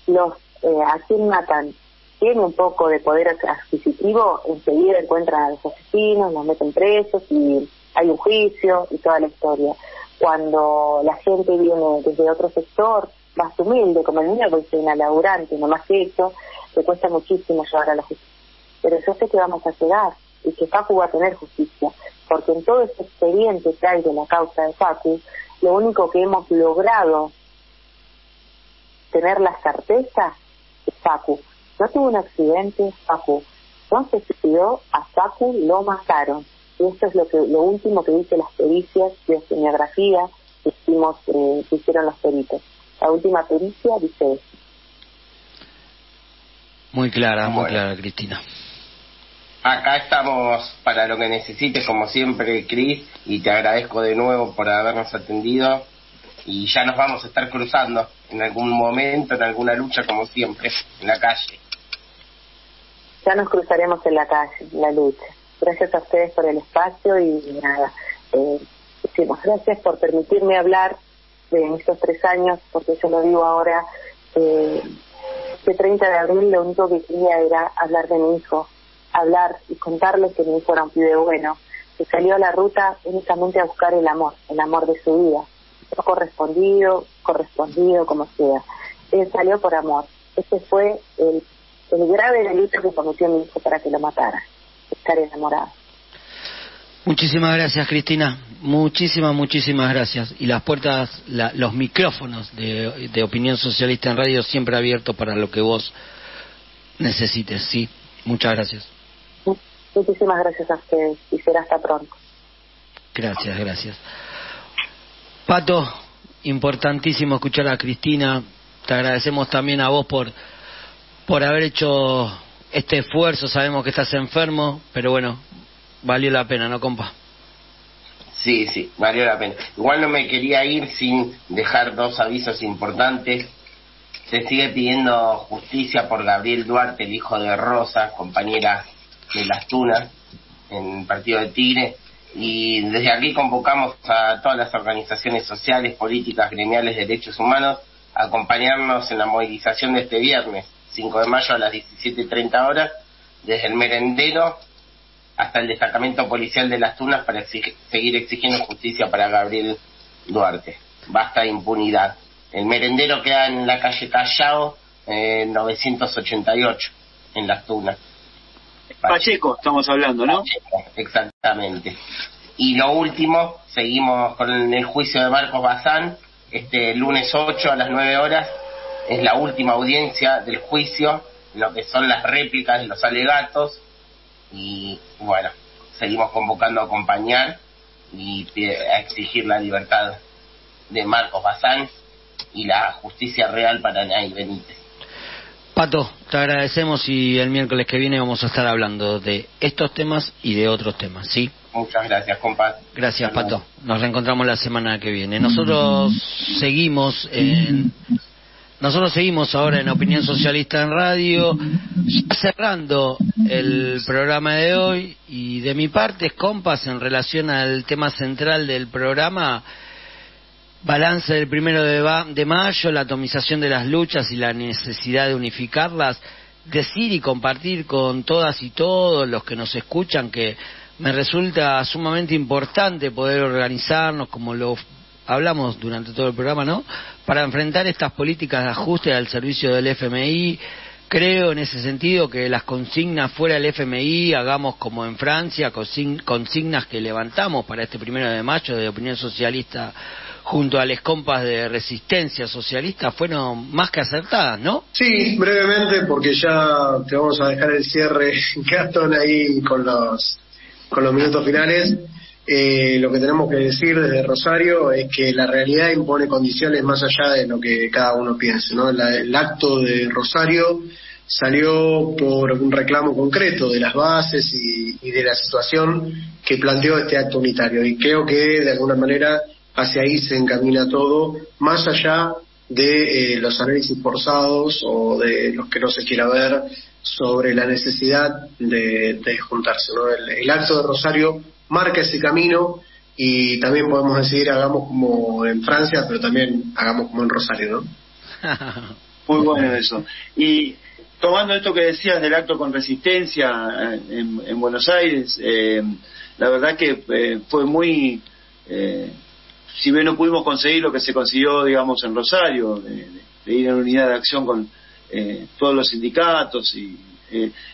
los eh, a quien matan tiene un poco de poder adquisitivo, enseguida encuentran a los asesinos, los meten presos y hay un juicio y toda la historia. Cuando la gente viene desde otro sector, más humilde, como el mío, porque soy una laburante, no más que eso, le cuesta muchísimo llevar a la justicia. Pero yo sé que vamos a llegar y que Facu va a tener justicia, porque en todo ese expediente que hay de la causa de Facu, lo único que hemos logrado tener la certeza es Facu. No tuvo un accidente, Facu. Se suicidó, a Facu lo mataron. Y esto es lo que lo último que dice las pericias de escenografía que, hicimos, eh, que hicieron los peritos. La última pericia dice eso. Muy clara, muy clara, Cristina. Acá estamos para lo que necesites, como siempre, Cris, y te agradezco de nuevo por habernos atendido. Y ya nos vamos a estar cruzando en algún momento, en alguna lucha, como siempre, en la calle. Ya nos cruzaremos en la calle, la lucha. Gracias a ustedes por el espacio y nada, eh, gracias por permitirme hablar de estos tres años, porque yo lo digo ahora, eh, este 30 de abril lo único que quería era hablar de mi hijo, hablar y contarles que mi hijo era un pibe bueno, que salió a la ruta únicamente a buscar el amor, el amor de su vida, no correspondido, correspondido, como sea. Él salió por amor. Ese fue el, el grave delito que cometió mi hijo para que lo matara, estar enamorado. Muchísimas gracias, Cristina. Muchísimas, muchísimas gracias. Y las puertas, los micrófonos de, de, Opinión Socialista en Radio siempre abiertos para lo que vos necesites. Sí, muchas gracias. Muchísimas gracias a ustedes y será hasta pronto. Gracias, gracias. Pato, importantísimo escuchar a Cristina. Te agradecemos también a vos por, por haber hecho este esfuerzo. Sabemos que estás enfermo, pero bueno, valió la pena, ¿no, compa? Sí, sí, valió la pena. Igual no me quería ir sin dejar dos avisos importantes. Se sigue pidiendo justicia por Gabriel Duarte, el hijo de Rosa, compañera de las Tunas, en el partido de Tigre. Y desde aquí convocamos a todas las organizaciones sociales, políticas, gremiales, de derechos humanos a acompañarnos en la movilización de este viernes, 5 de mayo a las 17.30 horas, desde el merendero hasta el destacamento policial de las Tunas para seguir exigiendo justicia para Gabriel Duarte. Basta de impunidad. El merendero queda en la calle Callao, eh, 988, en las Tunas. Pacheco, estamos hablando, ¿no? exactamente. Y lo último, seguimos con el juicio de Marcos Bazán, este lunes 8 a las 9 horas, es la última audiencia del juicio, lo que son las réplicas de los alegatos, y bueno, seguimos convocando a acompañar y a exigir la libertad de Marcos Bazán y la justicia real para Nay Benítez. Pato, te agradecemos y el miércoles que viene vamos a estar hablando de estos temas y de otros temas, ¿sí? Muchas gracias, compadre. Gracias, Pato. Nos reencontramos la semana que viene. Nosotros seguimos en... Nosotros seguimos ahora en Opinión Socialista en Radio, cerrando el programa de hoy y de mi parte, compas, en relación al tema central del programa, balance del primero de, de mayo, la atomización de las luchas y la necesidad de unificarlas, decir y compartir con todas y todos los que nos escuchan que me resulta sumamente importante poder organizarnos como lo hablamos durante todo el programa, ¿no? Para enfrentar estas políticas de ajuste al servicio del FMI, creo en ese sentido que las consignas fuera del FMI hagamos como en Francia, consignas que levantamos para este primero de mayo de opinión socialista junto a las compas de resistencia socialista fueron más que acertadas, ¿no? Sí, brevemente, porque ya te vamos a dejar el cierre, Gastón, ahí con los, con los minutos finales. Eh, lo que tenemos que decir desde Rosario es que la realidad impone condiciones más allá de lo que cada uno piense. ¿no? el acto de Rosario salió por un reclamo concreto de las bases y, de la situación que planteó este acto unitario. Y creo que de alguna manera hacia ahí se encamina todo, más allá de eh, los análisis forzados o de los que no se quiera ver sobre la necesidad de, juntarse. ¿no? el acto de Rosario marca ese camino y también podemos decir hagamos como en Francia, pero también hagamos como en Rosario, ¿no? Muy bueno eso. Y tomando esto que decías del acto con resistencia eh, en, Buenos Aires, eh, la verdad que eh, fue muy, si bien no pudimos conseguir lo que se consiguió, digamos, en Rosario, de, ir en unidad de acción con todos los sindicatos y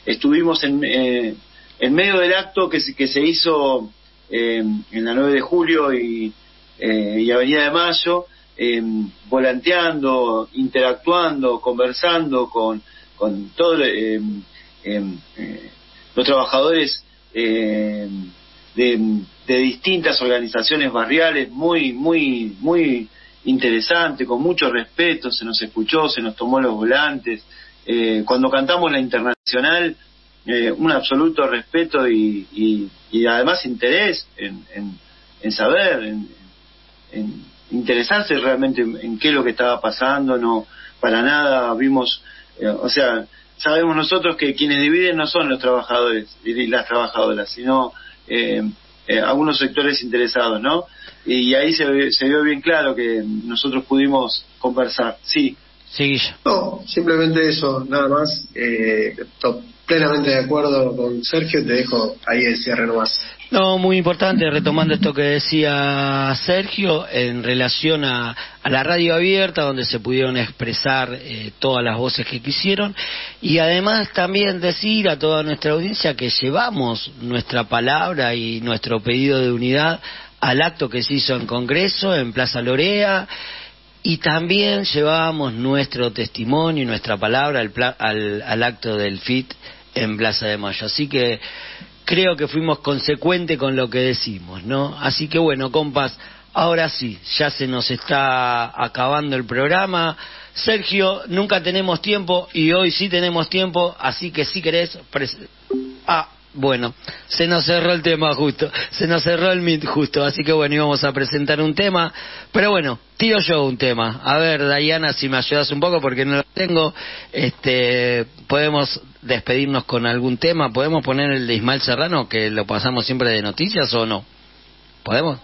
estuvimos en en medio del acto que se, que se hizo eh, en la 9 de julio y, eh, y Avenida de Mayo, eh, volanteando, interactuando, conversando con, con todos los trabajadores de, de, distintas organizaciones barriales, muy, muy, muy interesante, con mucho respeto, se nos escuchó, se nos tomó los volantes. cuando cantamos la internacional, eh, un absoluto respeto y, y, además interés en, en, saber, en, en, interesarse realmente en, qué es lo que estaba pasando, no para nada vimos, eh, o sea, sabemos nosotros que quienes dividen no son los trabajadores y las trabajadoras, sino eh, algunos sectores interesados, ¿no? Y, ahí se, se vio bien claro que nosotros pudimos conversar, sí. Sí, No, simplemente eso, nada más. Eh, plenamente de acuerdo con Sergio, te dejo ahí el cierre nomás. No, muy importante, retomando esto que decía Sergio, en relación a, la radio abierta, donde se pudieron expresar eh, todas las voces que quisieron, y además también decir a toda nuestra audiencia que llevamos nuestra palabra y nuestro pedido de unidad al acto que se hizo en Congreso, en Plaza Lorea, y también llevamos nuestro testimonio y nuestra palabra al, al acto del FIT en Plaza de Mayo. Así que creo que fuimos consecuentes con lo que decimos, ¿no? Así que bueno, compas, ahora sí, ya se nos está acabando el programa. Sergio, nunca tenemos tiempo y hoy sí tenemos tiempo, así que si querés... Ah, bueno, se nos cerró el tema justo, se nos cerró el mit justo, así que bueno, íbamos a presentar un tema, pero bueno, tiro yo un tema. A ver, Dayana, si me ayudas un poco porque no lo tengo, este, podemos despedirnos con algún tema, podemos poner el de Ismael Serrano, que lo pasamos siempre de noticias o no? ¿Podemos?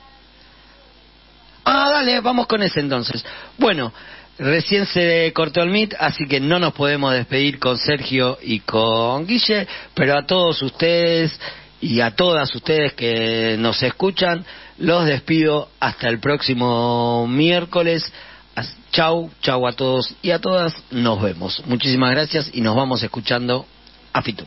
Ah, dale, vamos con ese entonces. Bueno, Recién se cortó el Meet, así que no nos podemos despedir con Sergio y con Guille, pero a todos ustedes y a todas ustedes que nos escuchan, los despido hasta el próximo miércoles. Chau, chau a todos y a todas, nos vemos. Muchísimas gracias y nos vamos escuchando a Fito